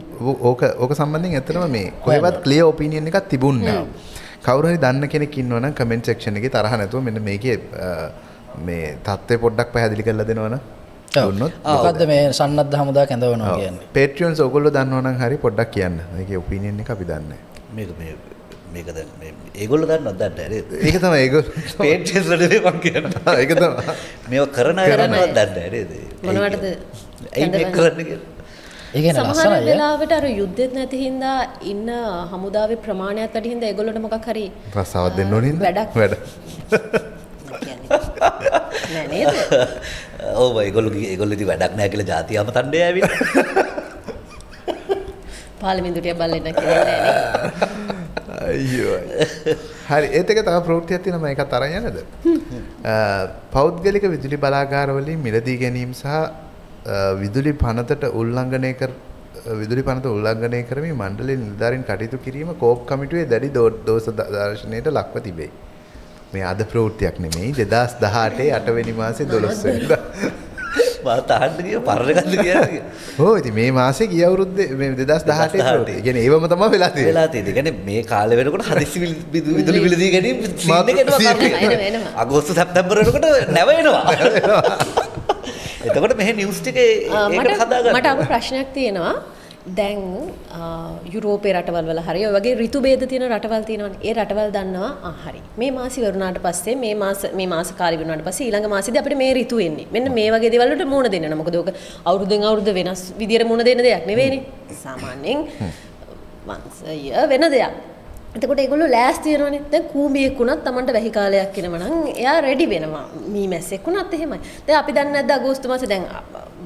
ඕක ඕක සම්බන්ධයෙන් ඇත්තටම මේ කොහෙවත් ක්ලියර් ඔපිනියන් එකක් තිබුණේ නැහැ. කවුරු හරි දන්න කෙනෙක් ඉන්නවනම් කමෙන්ට් සෙක්ෂන් එකේ තරහ නැතුව මෙන්න මේකේ මේ தත්ත්වය පොඩ්ඩක් පැහැදිලි කරලා දෙනවනම් ඔව්. දුන්නොත් මොකද්ද මේ සන්නද්ධ හමුදා කැඳවනවා කියන්නේ පේට්‍රියන්ස් ඔයගොල්ලෝ දන්නවනම් හරි පොඩ්ඩක් කියන්න. ඒකේ ඔපිනියන් එක අපි දන්නේ මේක මේ මේක දැන් මේ ඒගොල්ලෝ දන්නවද දන්නේ නැහැ? ඒක තමයි ඒගොල්ලෝ පේට්‍රියන්ස් වලදී මම කියන්නේ. ඒක තමයි. මේවා කරන අය දන්නවද දන්නේ නැහැ නේද? මොනවටද ඇයි මේ කරන්නේ කියලා? සමහර. වෙලාවට අර යුද්ධෙත් නැති හින්දා ඉන්න හමුදාවේ ප්‍රමාණයත් වැඩි හින්දා ඒගොල්ලොන්ට මොකක් හරි රස්සාවක් දෙන්න ඕනේ නේද? වැඩක්. වැඩ. නෑ නේද? ඔව් ඒගොල්ලෝ ඒගොල්ලෝ ඉතින් වැඩක් නැහැ කියලා ජාතිය අමතන්නේ ඇවිත්. පාර්ලිමේන්තුවට බලන්න කියන්නේ නෑ නේ. අයියෝ. හරි ඒත් එක තව ප්‍රවෘත්තියක් තියෙනවා මම ඒකත් අරන් යන්නද? අ, පෞද්ගලික විදුලි බලාගාරවලින් මිලදී ගැනීම සහ විදුලි පනතට උල්ලංඝනය කර විදුලි පනත උල්ලංඝනය කරමින් මණ්ඩලයේ නිලධාරීන් කටයුතු කිරීම කෝප් කමිටුවේ දැඩි දෝෂ දර්ශනයට ලක්ව තිබේ. මේ අද ප්‍රවෘත්තියක් නෙමෙයි 2018 8 වෙනි මාසේ 12 වෙනිදා. මම තාන්න ගිය පරණ ගන්න කියන්නේ. ඕ ඉතින් මේ මාසේ ගිය අවුරුද්දේ මේ 2018 ප්‍රවෘත්තිය. කියන්නේ ඒවම තමයි වෙලා තියෙන්නේ. වෙලා කියන්නේ මේ කාලේ වෙනකොට හදිසි විදුලි බිල දී ගැනීම සීන් එක එනවා සීන් කරන්නේ. එනවා, එනවා. අගෝස්තු සැප්තැම්බර් වෙනකොට නැව එනවා. එතකොට මෙහෙ නිවුස් ටිකේ ආ, ඒකට මට. අම ප්‍රශ්නයක් තියෙනවා දැන් යුරෝපේ රටවල් වල හරි වගේ ඍතු ભેද තියෙන රටවල් තියෙනවනේ. ඒ රටවල් දන්නවා හරි. මේ මාසි වරුණාට පස්සේ මේ මාස මේ මාස කාලය වුණාට පස්සේ ඊළඟ මාසෙදී අපිට මේ ඍතු එන්නේ. මෙන්න මේ වගේ දේවල් වලට මුහුණ දෙන්න ඕන. මොකද ඕක අවුරුද්දෙන් අවුරුද්ද වෙනස් විදියට මුහුණ දෙන්න දෙයක් නෙවෙයිනේ. සාමාන්‍යයෙන් වංශය වෙන දෙයක්. එතකොට ඒගොල්ලෝ ලෑස්ති වෙනවනේ. දැන් කූඹියෙක් වුණත් Tamanට වැහි කාලයක් එනම නම් එයා රෙඩි වෙනවා. මී මැස්සෙක් වුණත් එහෙමයි. දැන් අපි දන්නේ නැද්ද අගෝස්තු මාසේ දැන්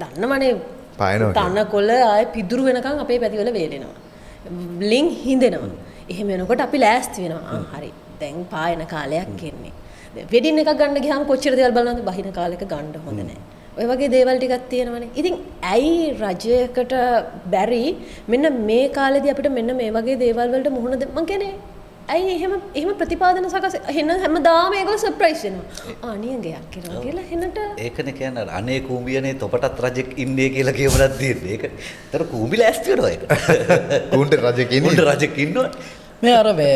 දන්නවනේ පායනවා. තනකොළ ආයේ පිදුරු වෙනකන් අපේ පැතිවල වේලෙනවා. ලින් හිඳෙනවා. එහෙම වෙනකොට අපි ලෑස්ති වෙනවා. හරි. දැන් පායන කාලයක් එන්නේ. වෙඩින් එකක් ගන්න ගියාම කොච්චර දේවල් බලනවද? බහින කාලෙක ගන්න හොඳ නැහැ. ඔය වගේ දේවල් ටිකක් තියෙනවනේ. ඉතින් ඇයි රජයකට බැරි මෙන්න මේ කාලෙදී අපිට මෙන්න මේ වගේ දේවල් වලට මුහුණ දෙන්න මං කියන්නේ ඇයි එහෙම එහෙම ප්‍රතිපාදන සකස් හෙන හැමදාම ඒගොල්ලෝ සර්ප්‍රයිස් වෙනවා. අනියංගයක් කරනවා කියලා හෙනට ඒකනේ කියන්නේ අනේ කූඹියනේ තොපටත් රජෙක් ඉන්නේ කියලා කියවනක් තියෙන්නේ. ඒක. ඒතර කූඹි ලෑස්ති වෙනවා ඒක. ඌන්ට රජෙක් ඉන්නේ. උන්ට රජෙක් ඉන්නවා. මේ අර මේ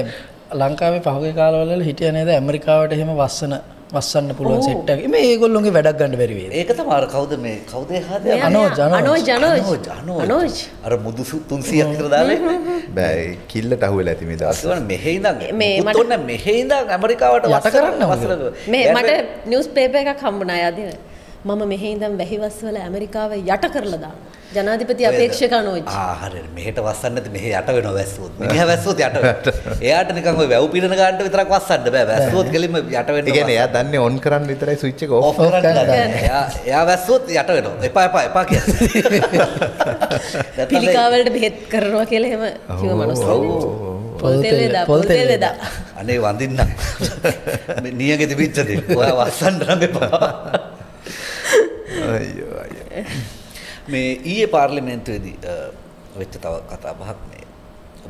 ලංකාවේ පහුගිය කාලවල හිටිය නේද ඇමරිකාවට එහෙම වස්සන වස්සන්න පුළුවන් සෙට් එකක්. මේ ඒගොල්ලොන්ගේ වැඩක් ගන්න බැරි වේද? ඒක තමයි අර කවුද මේ කවුද. අනෝජ් අනෝජ් අනෝජ් අනෝජ් අනෝජ් අර මුදු සු- 300ක් විතර දාලා. බෑ කිල්ලට අහුවෙලා ඇති මේ දවස්. අසවන මෙහෙ ඉඳන් මේ මුකුත් මට- ඔන්න මෙහෙ ඉඳන් ඇමරිකාවට යට වස්සන- කරන්න. වස්සන- මේ මට නිවුස් පේපර් එකක් හම්බුණා යදින මම මෙහි ඉඳන් වැහිවස් වල ඇමරිකාව යට කරලා දානවා ජනාධිපති අපේක්ෂක අනෝජ් ආ හරි. මෙහෙට වස්සන්න නැති මෙහෙ යට වෙනවා වැස්සුවොත්. මිනිහා වැස්සුවොත් යට වෙනවා. එයාට නිකන් ඔය වැව් පිරන ගන්නට විතරක් වස්සන්න බෑ. වැස්සුවොත් කෙලින්ම යට වෙන්න ඒ කියන්නේ එයා දන්නේ ඔන් කරන්න විතරයි ස්විච් එක ඔෆ් ඔෆ්. කරන්න. එයා වැස්සුවොත් යට වෙනවා. එපා එපා එපා කියන්නේ පිළිකාවලට බෙහෙත් කරනවා කියලා එහෙම කිව්ව මනුස්සයෙක්. පොල් තෙල් වේදා පොල් තෙල් වේදා. අනේ වඳින්න. නියගේ තිබිච්ච දේ. ඔයා වස්සන්න නම් එපා. අයියෝ අයියෝ. මේ ඊයේ පාර්ලිමේන්තුවේදී වෙච්ච තව කතා බහක් මේ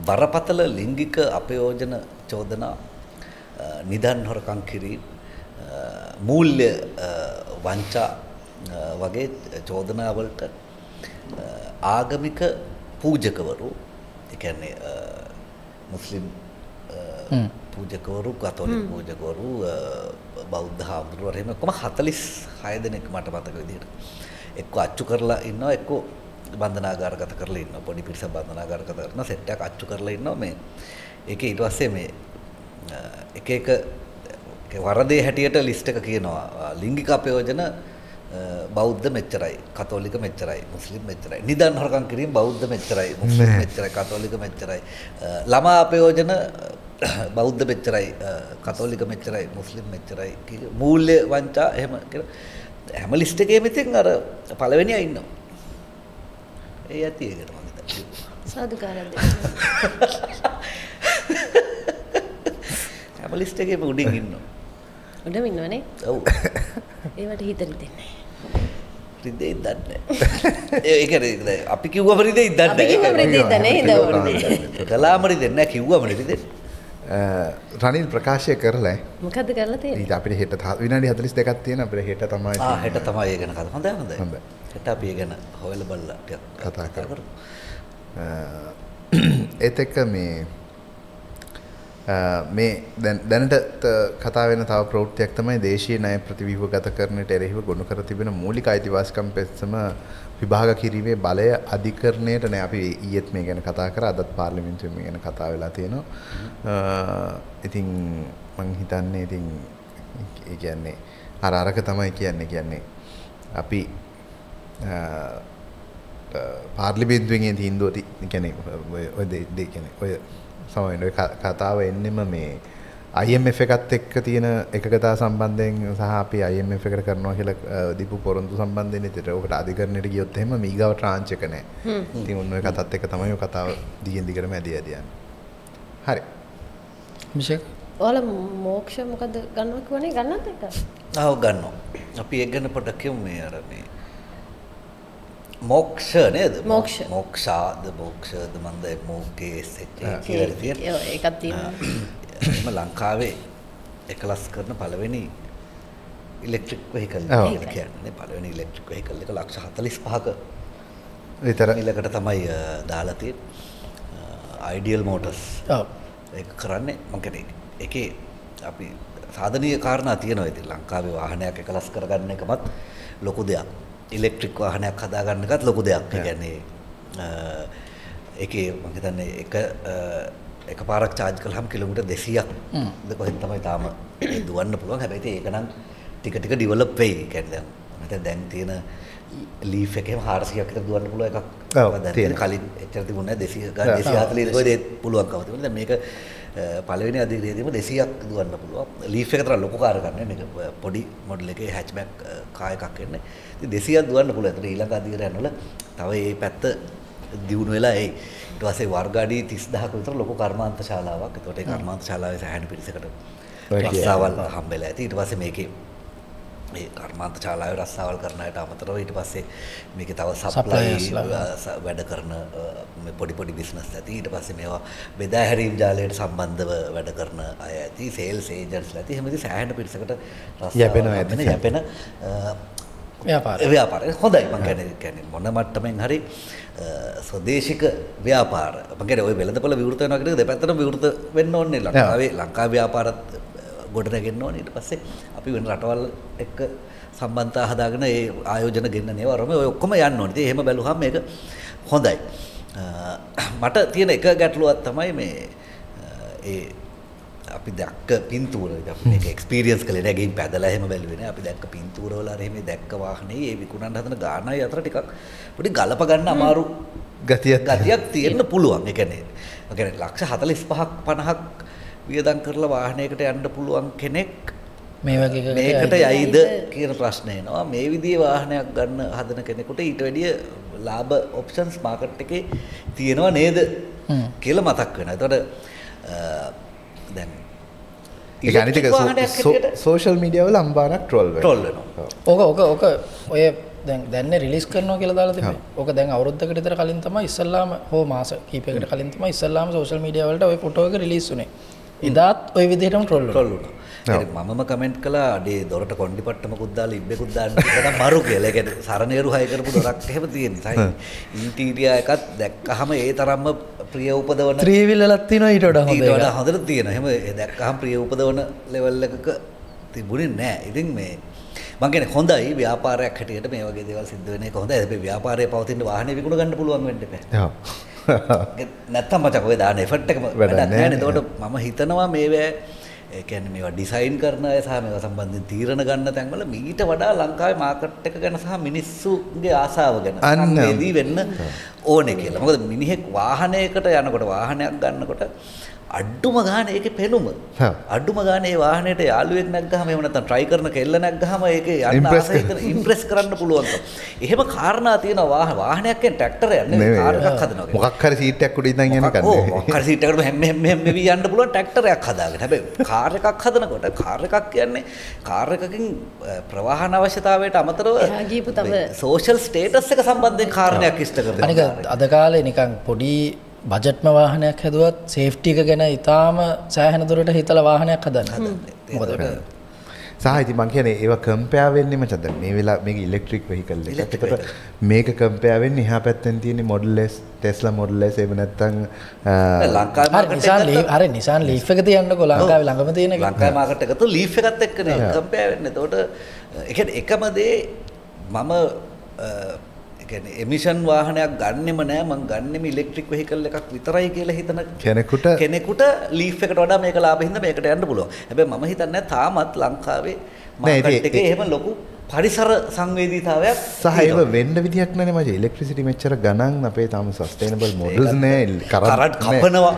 බරපතල ලිංගික අපයෝජන චෝදනා නිදන් හොරකම් කිරීම මූල්‍ය වංචා වගේ චෝදනාවලට ආගමික පූජකවරු ඒ කියන්නේ මුස්ලිම් පූජකවරු කතෝලික පූජකවරු බෞද්ධ හාමුදුරුවෝ එහෙම කොහම 46 දෙනෙක් මට මතක විදිහට එක්ක අච්චු කරලා ඉන්නවා එක්ක බන්ධනාගාරගත කරලා ඉන්නවා පොඩි පිරිසක් බන්ධනාගාරගත කරන සෙට් එකක් අච්චු කරලා ඉන්නවා මේ. ඒකේ ඊට පස්සේ මේ එක එක වරදේ හැටියට ලිස්ට් එක කියනවා. ලිංගික අපයෝජන බෞද්ධ මෙච්චරයි කතෝලික මෙච්චරයි මුස්ලිම් මෙච්චරයි. නිදන් හොරකම් කිරීම බෞද්ධ මෙච්චරයි මුස්ලිම් මෙච්චරයි කතෝලික මෙච්චරයි. ළමා අපයෝජන බෞද්ධ මෙච්චරයි කතෝලික මෙච්චරයි මුස්ලිම් මෙච්චරයි. මූල්‍ය වංචා එහෙම කියලා හැම ලිස්ට් එකේම ඉතින් අර පළවෙනියා ඉන්නවා. ඒ ඇති ඒකට මම හිතන්නේ. සාදුකාරයක් දෙන්න හැම ලිස්ට් එකේම උඩින් ඉන්නවා. උඩම ඉන්නවනේ ඔව්. ඒවට හිත රිදෙන්නේ රිදෙයි දන්නේ ඒ කියන්නේ අපි කිව්වම රිදෙයි දන්නේ අපි කිව්වම රිදෙයිද නේද ඕනේ කලාම රිදෙන්නේ නැහැ කිව්වම රිදෙන්නේ රනිල් ප්‍රකාශය කරලා මොකද්ද කරලා තියෙන්නේ? ඊට අපිට හෙට විනාඩි 42ක් තියෙන අපිට හෙට තමයි ආ හෙට තමයි ඒ ගැන කතා හොඳයි හොඳයි. හොඳයි. හෙට අපි ඒ ගැන හොයලා බලලා ටිකක් කතා කරමු. අ, ඒත් එක්ක මේ අ, මේ දැන්- දැනට කතා වෙන තව ප්‍රවෘත්තියක් තමයි දේශීය ණය ප්‍රතිව්‍යුහගත කරණයට එරෙහිව ගොනු කර තිබෙන මූලික අයිතිවාසිකම් පෙත්සම විභාග කිරීමේ බලය අධිකරණයට නෑ. අපි ඊයේත් මේ ගැන කතා කරා. අදත් පාර්ලිමේන්තුවේ මේ ගැන කතා වෙලා තියෙනවා. ඉතින් මං හිතන්නේ ඉතින් කියන්නේ අර අරක තමයි කියන්නේ කියන්නේ අපි අ, පාර්ලිමේන්තුවෙන් තීන්දුව ති ගැන ඔය දෙ ගැන ඔය ක- කතාව එන්නෙම මේ IMF එකත් එක්ක තියෙන එකගතා සම්බන්ධයෙන් සහ අපි IMF එකට කරනවා කියලා දීපු පොරොන්දු සම්බන්ධයෙන් ඉතින් ඔකට අධිකරණයට ගියොත් එහෙම මීගාව ට්‍රාන්ච් එක නැහැ. ඉතින් ඔන්න ඔය කතාත් එක්ක තමයි ඔය කතාව දිගින් දිගටම ඇදී ඇදී යන්නේ. හරි. මිෂක්? ඔයාලා මෝක්ෂ මොකද්ද ගන්නවා කියවනේ ගන්නත් එක ආව ගන්නවා. අපි ඒක ගැන පොඩ්ඩක් කියමු මේ අර මේ මොක්ෂ නේද? මොක්ෂ. මොක්ෂාද මොක්ෂද මන්ද මොකේස් කියලා තියෙනවා ඒකත් තියෙනවා එම ලංකාවේ එකලස් කරන පළවෙනි ඉලෙක්ට්‍රික් වෙහිකල් කියන්නේ පළවෙනි ඉලෙක්ට්‍රික් වෙහිකල් එක ලක්ෂ 45ක විතර. මිලකට තමයි දාලා තියෙන්නේ අයිඩියල් මෝටර්ස් ඔව්. ඒක කරන්නේ මං කියන්නේ ඒකේ අපි සාධනීය කාරණා තියෙනවා. ඉතින් ලංකාවේ වාහනයක් එකලස් කරගන්න එකමත් ලොකු දෙයක්. ඉලෙක්ට්‍රික් වාහනයක් හදාගන්න එකත් ලොකු දෙයක්. ඒ කියන්නේ අ, එකේ මං හිතන්නේ එක එක පාරක් චාර්ජ් කළාම කිලෝමීටර් 200ක් ද කොහෙද තමයි තාම දුවන්න පුළුවන්. හැබැයි ඒක නම් ටික ටික ඩිවලොප් වෙයි. කියන්නේ දැන් හිතන්නේ දැන් තියෙන ලීෆ් එකේම 400ක් විතර දුවන්න පුළුවන් එකක්. දැන්. කලින් එච්චර තිබුණේ නැහැ. 200 ගන්න 240 කොහෙද පුළුවන්කම තිබුණා. දැන් මේක පළවෙනි අධිග්‍රහයේදීම 200ක් දුවන්න පුළුවන්. ලීෆ් එක තරම් ලොකු කාර් එකක් නේ. මේක පොඩි මොඩල් එකේ හැච්බැක් කාර් එකක් එන්නේ. ඉතින් 200ක් දුවන්න පුළුවන්. ඒතර ඊළඟ අධිග්‍රහයන් වල තව මේ පැත්ත දියුණු වෙලා එයි ඊට පස්සේ වර්ගාඩි 30000ක විතර ලොකු කර්මාන්ත ශාලාවක් ඒතකොට ඒ කර්මාන්ත ශාලාවේ සෑහෙන පිරිසකට. රස්සාවල් හම්බෙලා ඇති. ඊට පස්සේ මේකේ මේ කර්මාන්ත ශාලාවේ රස්සාවල් කරන අයට අමතරව ඊට පස්සේ මේකේ තව සප්ලයි වැඩ කරන මේ පොඩි පොඩි බිස්නස් ඇති. ඊට පස්සේ මේවා බෙදා හැරීම් ජාලයට සම්බන්ධව වැඩ කරන අය ඇති. සේල්ස් ඒජන්ට්ස්ලා ඇති. එහෙම ඉතින් සෑහෙන පිරිසකට රස්සාවල් යැපෙන ව්‍යාපාර හොඳයි. මං කියන්නේ කියන්නේ මොන මට්ටමින් හරි ස්වදේශික ව්‍යාපාර. මං කියන්නේ ওই වෙළඳපොළ විවෘත වෙනවා කියන එක දෙපැත්තටම විවෘත වෙන්න ඕනේ ලංකාවේ. ලංකා ව්‍යාපාරත් අ, ගොඩනගෙන්න ඕනේ. ඊට පස්සේ අපි වෙන රටවල් එක්ක සම්බන්ධතා හදාගෙන ඒ ආයෝජන ගෙන්නනේ වරම ඔය ඔක්කොම යන්න ඕනේ. ඉතින් එහෙම බැලුවහම මේක හොඳයි. මට තියෙන එක ගැටලුවක් තමයි මේ ඒ අපි දැක්ක පින්තූර අපි මේක එක්ස්පීරියන්ස් කළේ නෑ ගිහින් පැදලා එහෙම බැලුවේ නෑ. අපි දැක්ක පින්තූර වල අර එහෙම දැක්ක වාහනේ ඒ විකුණන්න හදන ගානයි අතර ටිකක් පොඩි ගලප ගන්න අමාරු ගතියක්. ගතියක් තියෙන්න පුළුවන්. ඒ කියන්නේ ලක්ෂ 45ක් 50ක් වියදම් කරලා වාහනයකට යන්න පුළුවන් කෙනෙක් මේ වගේ මේකට යයිද? කියන ප්‍රශ්නේ එනවා. මේ විදිහේ වාහනයක් ගන්න හදන කෙනෙකුට ඊට වැඩිය ලාභ ඔප්ෂන්ස් මාකට් එකේ තියෙනවා නේද? හ්ම්. කියලා මතක් වෙනවා. එතකොට අ, දැන් ඒක අනිත් එක ඉලෙක්ට්‍රික් වාහනයක් හැටියට සෝෂල් මීඩියා වල අම්බානක් ට්‍රෝල් වෙනවා. ට්‍රෝල් වෙනවා. ඕක ඕක ඕක ඔය දැන් දැන්නේ රිලිස් කරනවා කියලා දාලා තිබේ. ඕක දැන් අවුරුද්දකට විතර කලින් තමයි ඉස්සල්ලාම හෝ මාස කීපයකට කලින් තමයි ඉස්සල්ලාම සෝෂල් මීඩියා වලට ওই ෆොටෝ එක රිලීස් වුනේ. එදාත් ওই විදිහටම ට්‍රෝල් වුණා. මමම කමෙන්ට් කළා අඩේ දොරට කොණ්ඩි පට්ටමකුත් දාලා ඉබ්බෙකුත් දාන්න කියලා මරු කියලා. ඒ කියන්නේ සරණේරු හය කරපු දොරක් එහෙම තියෙන්නේ. ඉන්ටීරියා එකත් දැක්කහම ඒ තරම්ම ප්‍රිය උපදවන ත්‍රී වීලලක් තියෙනවා ඊට වඩා හොඳ ඊට වඩා එකක්. හොඳට තියෙන. එහෙම ඒ දැක්කහම ප්‍රිය උපදවන ලෙවල් එකක තිබුණේ නැහැ. ඉතින් මේ මං කියන්නේ හොඳයි ව්‍යාපාරයක් හැටියට මේ වගේ දේවල් සිද්ධ වෙන එක හොඳයි. හැබැයි ව්‍යාපාරයේ පවතින වාහනේ විකුණ ගන්න පුළුවන් වෙන්න එපා. ඔව්. නැත්තම් මචං ඔය දාන නැහැ නැහැ. නේ. එතකොට මම හිතනවා මේවැ ඒ කියන්නේ මේවා ඩිසයින් කරන අය සහ මේවා සම්බන්ධයෙන් තීරණ ගන්න තැන්වල මීට වඩා ලංකාවේ මාකට් එක ගැන සහ මිනිස්සුගේ ආසාව ගැන. සංවේදී වෙන්න ඕනේ කියලා. මොකද මිනිහෙක් වාහනයකට යනකොට වාහනයක් ගන්නකොට අඩුම ගානේ ඒකේ පෙනුම. අඩුම ගානේ ඒ වාහනේට යාළුවෙක් නැග්ගහම එහෙම නැත්නම් try කරන කෙල්ල නැග්ගහම ඒකේ යන්න Impress ආස හිතන ඉම්ප්‍රෙස් කරන්න පුළුවන්. එහෙම කාරණා තියෙන වාහන වාහනයක් කියන්නේ ට්‍රැක්ටරයක් නෙවෙයි කාර් එකක් හදනවා කියන්නේ. මොකක් හරි සීට් එකක් උඩ ඉඳන් යන කන්නේ. ඔව්, මොකක් හරි සීට් එකකට හැම හැම හැම වෙවි යන්න පුළුවන් ට්‍රැක්ටරයක් හදාගෙන. හැබැයි කාර් එකක් හදනකොට කාර් එකක් කියන්නේ කාර් එකකින් ප්‍රවාහන අවශ්‍යතාවයට අමතරව ගියපු තව- සෝෂල් ස්ටේටස් එක සම්බන්ධයෙන් කාරණයක් ඉෂ්ට කරනවා. අනික අද කාලේ නිකන් පොඩි බජට්ම වාහනයක් හැදුවත් සේෆ්ටි එක ගැන ඉතාම සෑහෙන දුරට හිතලා වාහනයක් හදන්න. මොකද සහ ඉතින් මං කියන්නේ ඒවා කම්පෙයාර් වෙන්නේ මචං. දැන් මේ වෙලාව මේක ඉලෙක්ට්‍රික් එකක්. Electric එතකොට මේක කම්පෙයාර් වෙන්නේ එහා පැත්තෙන් තියෙන model S Tesla model S එහෙම නැත්නම් ලංකාවේ හරි නිසාන් ලීෆ් හරි නිසාන් ලීෆ් එක තියන්නකෝ ලංකාවේ ළඟම තියෙන එක. ලංකාවේ මාකට් එක එකත් එක්කනේ කම්පෙයාර් වෙන්නේ. එතකොට ඒ කියන්නේ එකම දේ මම කියන්නේ එමිෂන් වාහනයක් ගන්නෙම නෑ මං ගන්නෙම ඉලෙක්ට්‍රික් වෙහිකල් එකක් විතරයි කියලා හිතන කෙනෙකුට කෙනෙකුට ලීෆ් එකට වඩා මේක ලාභින්ද මේකට යන්න පුළුවන්. හැබැයි මම හිතන්නේ තාමත් ලංකාවේ මාකට් එකේ එහෙම ලොකු පරිසර සංවේදීතාවයක් සහ ඒව වෙන්න විදිහක් නැනේ මචං ඉලෙක්ට්‍රිසිටි මෙච්චර ගණන් අපේ තාම සස්ටේනබල් මොඩල්ස් නෑ කරන්ට් කපනවා.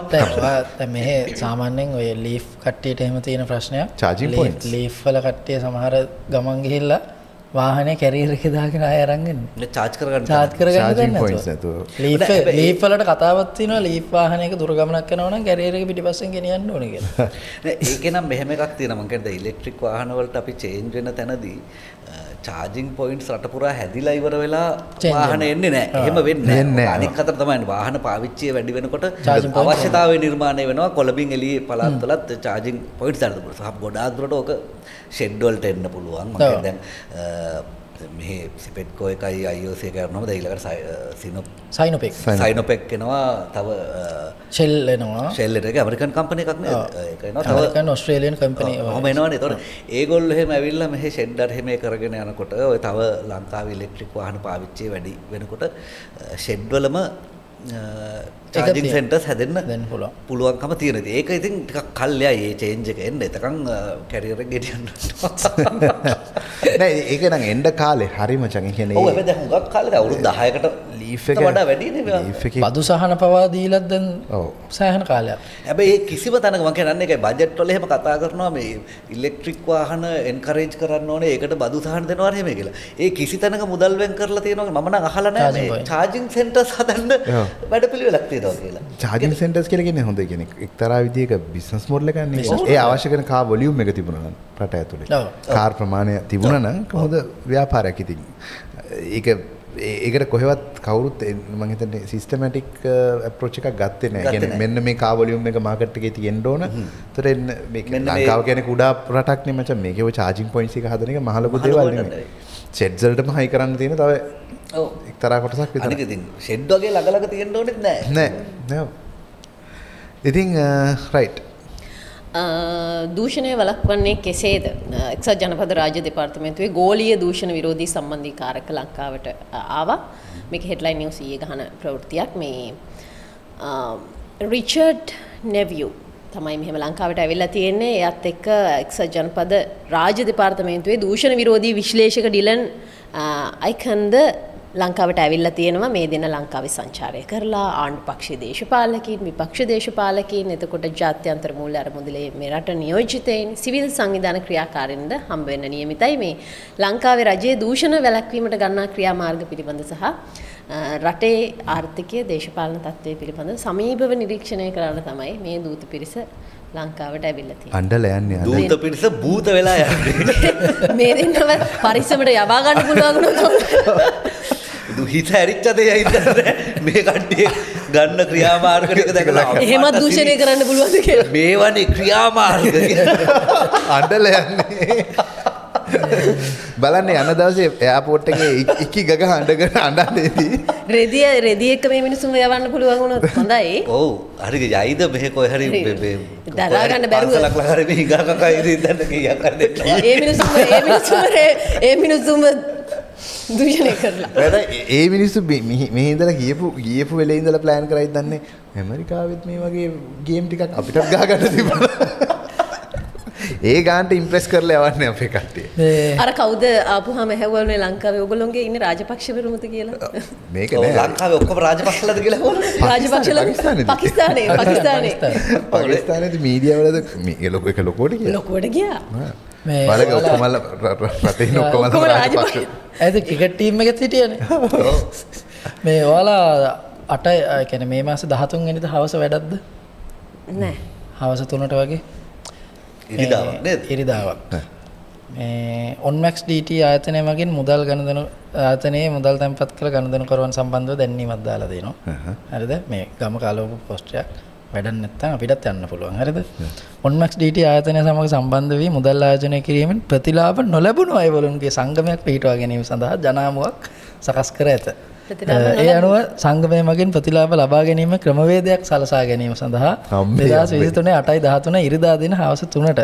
දැන් මෙහෙ සාමාන්‍යයෙන් ඔය ලීෆ් කට්ටියට එහෙම තියෙන ප්‍රශ්නයක් Charging ලී- points. ලීෆ් වල කට්ටිය සමහර ගමන් ගිහිල්ලා වාහනේ කැරියර් එකේ දාගෙන. මේ charge කරගන්න. චාර්ජ් කරගන්න Charging දෙන්නේ points නැතුව. නැතුව. ලීෆ් හොඳයි, හැබැයි- ලීෆ් වලට කතාවක් තියෙනවා ලීෆ් වාහනයක දුර ගමනක් යනවා නම් කැරියර් එක පිටිපස්සෙන් ගෙනියන්න ඕනේ කියලා. නෑ ඒකේ නම් මෙහෙම එකක් තියෙනවා මම කියන්නේ ඉලෙක්ට්‍රික් වාහන වලට අපි චේන්ජ් වෙන තැනදී චාර්ජින් පොයින්ට්ස් රට පුරා හැදිලා ඉවර වෙලා වාහන. එන්නේ නෑ. එහෙම වෙන්නේ. අනික් අතට තමයි වාහන පාවිච්චිය වැඩි වෙනකොට අවශ්‍යතාවය නිර්මාණය වෙනවා කොළඹින් එළියේ පළාත්වලත් දාන්න පුළුවන්. සහ ගොඩාක් දුරට ඕක ෂෙඩ් වලට එන්න පුළුවන්. මම දැන් මෙහි සිපෙට්කෝ එකයි දැන් ඊළඟට සිනො සයිනොපෙක්. සයිනොපෙක් එනවා තව ෂෙල් එනවා. ෂෙල් එක ඇමරිකන් කම්පැනි එකක් නේද? ඒක එනවා තව ඇමරිකන් ඔස්ට්‍රේලියන් කම්පැනි ඔහොම එනවනේ. ඒතකොට ඒගොල්ලෝ එහෙම ඇවිල්ලා මෙහි ෂෙඩ් අර එහෙම කරගෙන යනකොට ඔය තව ලංකාවේ ඉලෙක්ට්‍රික් වාහන පාවිච්චි වැඩි වෙනකොට ෂෙඩ් චාජිං තියෙන. සෙන්ටර්ස් හැදෙන්න දෙන්න පුළුවන්. පුළුවන්කම තියෙන ඉතින් ඒක ඉතින් ටිකක් කල්යයි ඒ චේන්ජ් එක එන්න එතකන් කැරියර් එක ගෙඩියන්න නෑ ඒක නම් එන්ඩ කාලේ හරි මචන් කියන්නේ ඔව් හැබැයි දැන් හුඟක් කාලෙක අවුරුදු 10කට ලීෆ් ට වඩා එකේ බදු සහන පවා දීලත් දැන් ඔව්. සෑහන කාලයක් හැබැයි ඒ කිසිම තැනක මම කියන්නේ ඒකයි බජට් වල එහෙම කතා කරනවා මේ ඉලෙක්ට්‍රික් වාහන එන්කරේජ් කරන්න ඕනේ ඒකට බදු සහන දෙනවා එහෙම කියලා. ඒ කිසි තැනක මුදල් වෙන් කරලා තියෙනවා මම නම් අහලා නැහැ Charging මේ point. චාර්ජින් සෙන්ටර්ස් හදන්න තියෙනවා කියලා. චාජින් සෙන්ටර්ස් කියලා කියන්නේ හොඳ කියන්නේ එක්තරා විදිහක බිස්නස් මොඩල් එකක් නේ. Business ඒ අවශ්‍ය කරන කා වොලියුම් එක තිබුණා නම් රට ඇතුලේ. ඔව්. කාර් ප්‍රමාණය තිබුණා නම් හොඳ ව්‍යාපාරයක් ඉතින්. ඒක ඒකට කොහෙවත් කවුරුත් හිතන්නේ සිස්ටමැටික් අප්‍රෝච් එකක් ගත්තේ නැහැ. ගත්තේ කියන්නේ මෙන්න මේ කා වොලියුම් එක මාකට් එකේ තියෙන්න ඕන. මේ- ලංකාව කියන්නේ කුඩා රටක් නේ මචං. මේකේ ඔය charging points එක හදන එක මහ ලොකු මහ දේවල් නෙමෙයි. නෙමෙයි. ෂෙඩ්ස් වලටම හයි කරන්න තියෙන තව ඔව්. එක්තරා කොටසක් විතරයි. ඉතින් ෂෙඩ් වගේ ළඟ තියෙන්න ඕනෙත් නැහැ. නෑ. නෑ. ඉතින් රයිට්. අ, දූෂණය වලක්වන්නේ කෙසේද එක්සත් ජනපද රාජ්‍ය දෙපාර්තමේන්තුවේ ගෝලීය දූෂණ විරෝධී සම්බන්ධීකාරක ලංකාවට ආවා මේක හෙඩ්ලයින් නිවුස් ඊයේ ගහන ප්‍රවෘත්තියක් මේ රිචඩ් නෙවියු තමයි මෙහෙම ලංකාවට ඇවිල්ලා තියෙන්නේ. එයත් එක්ක එක්සත් ජනපද රාජ්‍ය දෙපාර්තමේන්තුවේ දූෂණ විරෝධී විශ්ලේෂක ඩිලන් අයිකන්ද ලංකාවට ඇවිල්ලා තියෙනවා. මේ දින ලංකාවේ සංචාරය කරලා ආණ්ඩු පක්ෂයේ දේශපාලකයින් විපක්ෂ දේශපාලකයින් එතකොට ජාත්‍යන්තර මූල්‍ය අරමුදලේ මේ රට නියෝජිතයින් සිවිල් සංවිධාන ක්‍රියාකාරින්ද හම්බ වෙන්න නියමිතයි. මේ ලංකාවේ රජයේ දූෂණ වැළැක්වීමට ගන්නා ක්‍රියාමාර්ග පිළිබඳ සහ අ, රටේ ආර්ථිකය දේශපාලන තත්ත්වය පිළිබඳ සමීපව නිරීක්ෂණය කරන්න තමයි මේ දූත පිරිස ලංකාවට ඇවිල්ලා තියෙන්නේ. අන්ඩල යන්නේ. දූත පිරිස භූත වෙලා යන්නේ. මේ දෙන්නව පරිස්සමට යවා ගන්න පුළුවන් වුණොත් දු හිත ඇරිච්ච දෙයයි ඉතින් මේ කට්ටිය ගන්න ක්‍රියාමාර්ග ටික දැකලා එහෙමත් දූෂණය කරන්න පුළුවන්ද කියලා. මේවනේ ක්‍රියාමාර්ග. අඩල යන්නේ බලන්න යන දවසේ එයාපෝට් එකේ ඉකි ගග හඬගෙන අඬන්නේදී රෙදිය රෙදි එක්ක මේ මිනිස්සුන්ව යවන්න පුළුවන් වුණොත් හොඳයි. ඔව් හරි යයිද මෙහෙ කොයි හරි හරි. මේ- මේ- දරා ගන්න බැරුව. පන්සලක් ළඟ හරි හරි දෙන්න. ඒ මිනිස්සුන්ව දූෂණය කරලා. වැඩ ඒ මිනිස්සු මෙහිදල ගියපු ගියපු වෙලේ ඉඳලා ප්ලෑන් කරයි දන්නේ ඇමරිකාවෙත් මේ වගේ ගේම් ටිකක් අපිට ගාගන්න තිබුණ ඒ ගාන්ට ඉම්ප්‍රෙස් කරලා යවන්න අපේ කට්ටිය මේ අර කවුද ආපුහම හැවුවනේ ලංකාවේ ඔයගොල්ලෝගේ ඉන්නේ රාජපක්ෂවරුමද කියලා. මේක ලංකාවේ ඔක්කොම රාජපක්ෂලාද කියලා. රාජපක්ෂලා පාකිස්තානේද? පාකිස්තානේ පාකිස්තානේ පකිස්ානති මීඩියවලද මේ ලොක එක ලොකෝට කිය ලොකුවට ගියා. මේ බලක ඔක්කොමල්ල රටේ රාජපක්ෂ. ඇද ක්‍රිකට් ටීම් එකත් හිටියනේ මේ ඔයාලා අට කැන මේ මාස දහතුන් ගනිත හවස වැඩක්ද නෑ. හවස තුනට වගේ ඉරිදාවක්? ඉරිදාවක්. ඔන්මැක්ස් ඩට ආයතනය මගින් මුදල් ගණදන ආතනයේ මුදල් තැන්පත් කළ ගණදන කරුවන් සම්බන්ධව දැන්නීමත් දාලා දෙනවා. හරිද? මේ ගම කාලෝප පොස්ටයක් වැඩ නැත්තම් අපිටත් යන්න පුළුවන්. හරිද? ඔන්මක්ස් ඩට ආයතනය සමඟ සම්බන්ධ වී මුදල් ආයෝජනය කිරීමෙන් ප්‍රතිලාභ නොලැබුණු අයවලුන්ගේ සංගමයක් පිහිටවා ගැනීම සඳහා ජනාමුවක් සකස් කර ඇත ඒ අනුව සංගමය මගින් ප්‍රතිලාභ ලබා ගැනීම ක්‍රමවේදයක් සලසා ගැනීම සඳහා දෙදස් විසිතුනේ අටයි දහතුන ඉරිදා දින හවස තුනට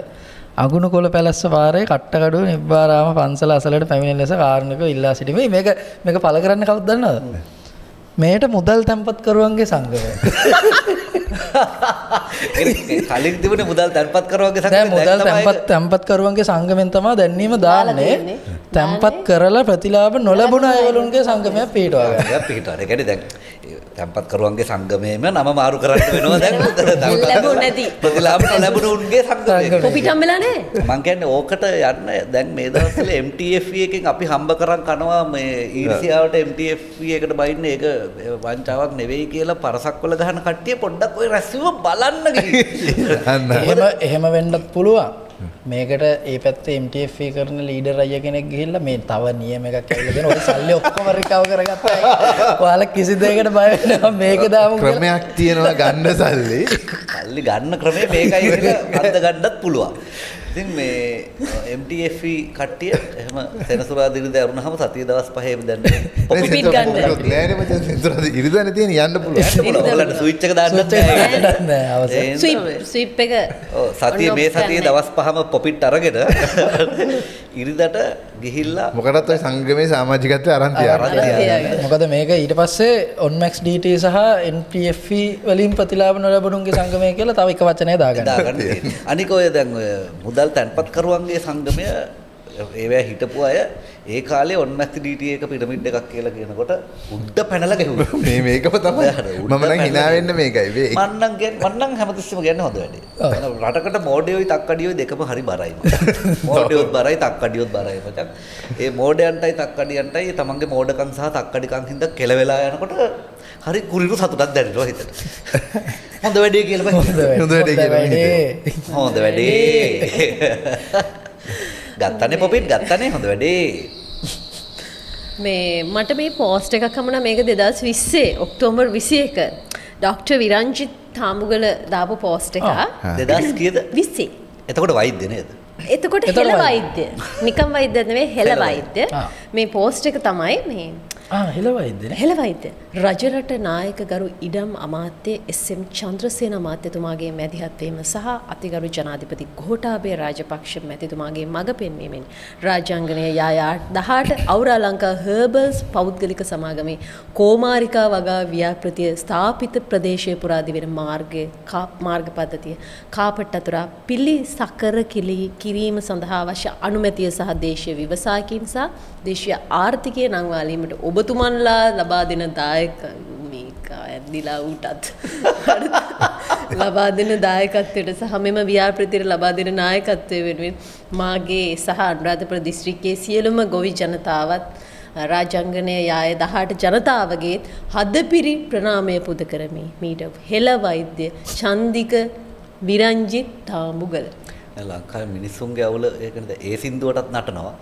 අගුණ කොල පැලස්ස වාරය කට්ටකඩුව නිබ්බාරාම පන්සල අසලට පැමිණි ලෙස කාරණක ඉල්ලා සිටීමේ. මේක මේක පල කරන්න කවදන්නද මේට මුදල් තැන්පත් කරුවන්ගේ සංගමය කලින් තිබුණේ මුදල් තැන්පත් කරවගේ දැන් සංගමය මුදල් තැන්පත් තැන්පත් කරුවන්ගේ සංගමෙන් තමා දැන්වීම දාන්නේ. තියෙන්නේ. තැන්පත් කරලා ප්‍රතිලාභ නොලබුණ අයවලුන්ගේ සංගමයක් පිටවා ගන්න. ඒක පිටවට. තැන්පත් කරුවන්ගේ සංගමයේම නම මාරු කරන්න වෙනවා දැන් ලැබුණ නැති. ප්‍රතිලාභ නොලැබුණ උන්ගේ සංගමය. කොපිටම් වෙලා නෑ. මං කියන්නේ ඕකට යන්න දැන් මේ දවස්වල MTF එකෙන් අපි හම්බ කරන් කනවා මේ ඊර්ෂ්‍යාවට MTF එකට බයින්න ඒක වංචාවක් නෙවෙයි කියලා පරසක්වල ගහන කට්ටිය පොඩ්ඩක් ওই රැස්වීම බලන්න ගිහින්. එහෙම එහෙම වෙන්නත් පුළුවන් මේකට ඒ පැත්තේ MTF කරන ලීඩර් අයිය කෙනෙක් ගිහිල්ලා මේ තව නියම එකක් ඇවිල්ලා දෙන ඔය සල්ලි ඔක්කොම රිකවර් කරගත්තා අය. ඔයාලා කිසි දෙයකට බය වෙනවා මේක දාමු කියලා. ක්‍රමයක් තියෙනවා ගන්න සල්ලි සල්ලි ගන්න ක්‍රමය මේකයි කියලා අන්ද ගන්නත් පුළුවන්. ඉතින් මේ MTF කට්ටිය එහෙම සෙනසුරාදින දැරුණාම සතිය දවස් පහේ දැන් Popit ගන්න. නෑනේ මචං සෙන්සුරාද ඉරිදානේ තියෙන යන්න පුළුවන්. ඔයාලට ස්විච් එක දාන්නත් බෑ. නෑ ඒ ස්විප් ස්විප් එක ඔව් සතිය මේ සතියේ. දවස් පහම පොපිට් අරගෙන ඉරිදට ගිහිල්ලා මොකටත් ඔය සංගමේ සමාජිකත්වය අරන් තියාගන්න. මොකද මේක ඊට පස්සේ ඔන්මැක්ස් ඩට සහ NPF වලින් ප්‍රතිලාබ නොලබනුන්ගේ සංගමය කියලා තව එක වචනය දාගන්න. අනික ඔය දැන් ඔය මුදල් තැන්පත් කරුවන්ගේ සංගමය ඒවැ හිටපු අය ඒ කාලේ ඔන්මැස්ති ඩීටී එක පිරමිඩ් එකක් කියලා කියනකොට උඩ පැනලා ගැහුවා. මේ මේකම තමයි. මම නම් hina වෙන්න මේකයි. මේ මන්නම් ගැන මන්නම් හැමතිස්සෙම කියන්නේ හොඳ වැඩේ. රටකට මෝඩයෝයි තක්කඩියෝයි දෙකම හරි බරයි. මෝඩයොත් බරයි තක්කඩියොත් බරයි මචං. ඒ මෝඩයන්ටයි තක්කඩියන්ටයි තමන්ගේ මෝඩකම් සහ තක්කඩිකම් හින්දා කෙලවෙලා යනකොට හරි කුරිරු සතුටක් දැනෙනවා හිතට. හොඳ වැඩේ කියලා. හොඳ වැඩේ කියලා වැඩේ. හොඳ වැඩේ. ගත්තනේ පොපිට් ගත්තනේ හොඳ වැඩේ. මේ මට මේ පෝස්ට් එකක් හමුණ මේක දෙදස් විස්සේ ඔක්තෝම්බර් විසි එක ඩොක්ටර් විරංජිත් තාමුගල දාපු පෝස්ට් එක දෙදස් කියද විස්සේ එතකොට වෛද්‍ය නේද? එතකොට හෙළ වෛද්‍ය. නිකම් වෛද්‍ය නෙවෙයි හෙළ වෛද්‍ය. මේ පෝස්ට් එක තමයි මේ හෙලවයිදන හෙළ වෛද්‍ය රජරට නායක ගරු ඉඩම් අමාත්‍ය එස්.එම්. චන්ද්‍රසේන අමාත්‍යතුමාගේ මැදිහත්වීම සහ අතිගරු ජනාධිපති ගෝඨාභය රාජපක්ෂ මැතිතුමාගේ මඟ පෙන්වීමෙන් රාජාංගනය යායා දහට අවුරාලංකා හර්බල්ස් පෞද්ගලික සමාගමේ කෝමාරිකා වගා ව්‍යාපෘතිය ස්ථාපිත ප්‍රදේශය පුරාදි වෙන මාර්ගය කා- මාර්ග පද්ධතිය කාපට් අතුරා පිළි සකර කිලි කිරීම සඳහා අවශ්‍ය අනුමැතිය සහ දේශීය විවසායකින් සහ දේශීය ආර්ථිකය නංවාලීමට ඔබතුමන්ලා ලබා දෙන දායක මේක ඇද්දිලා ඌටත් ලබා දෙන දායකත්වයට සහ මෙම ව්‍යාපෘතියට ලබා දෙන නායකත්වය වෙනුවෙන් මාගේ සහ අනුරාධපුර දිස්ත්‍රික්කයේ සියලුම ගොවි ජනතාවත් රාජංගනය යාය දහට ජනතාවගේත් හදපිරි ප්‍රනාමය පුද කරමි මීට හෙළ වෛද්‍ය චන්දික විරංජිත් තාමුගල. ලංකාවේ මිනිස්සුන්ගේ අවුල ඒකනද ඒ සින්දුවටත් නටනවා.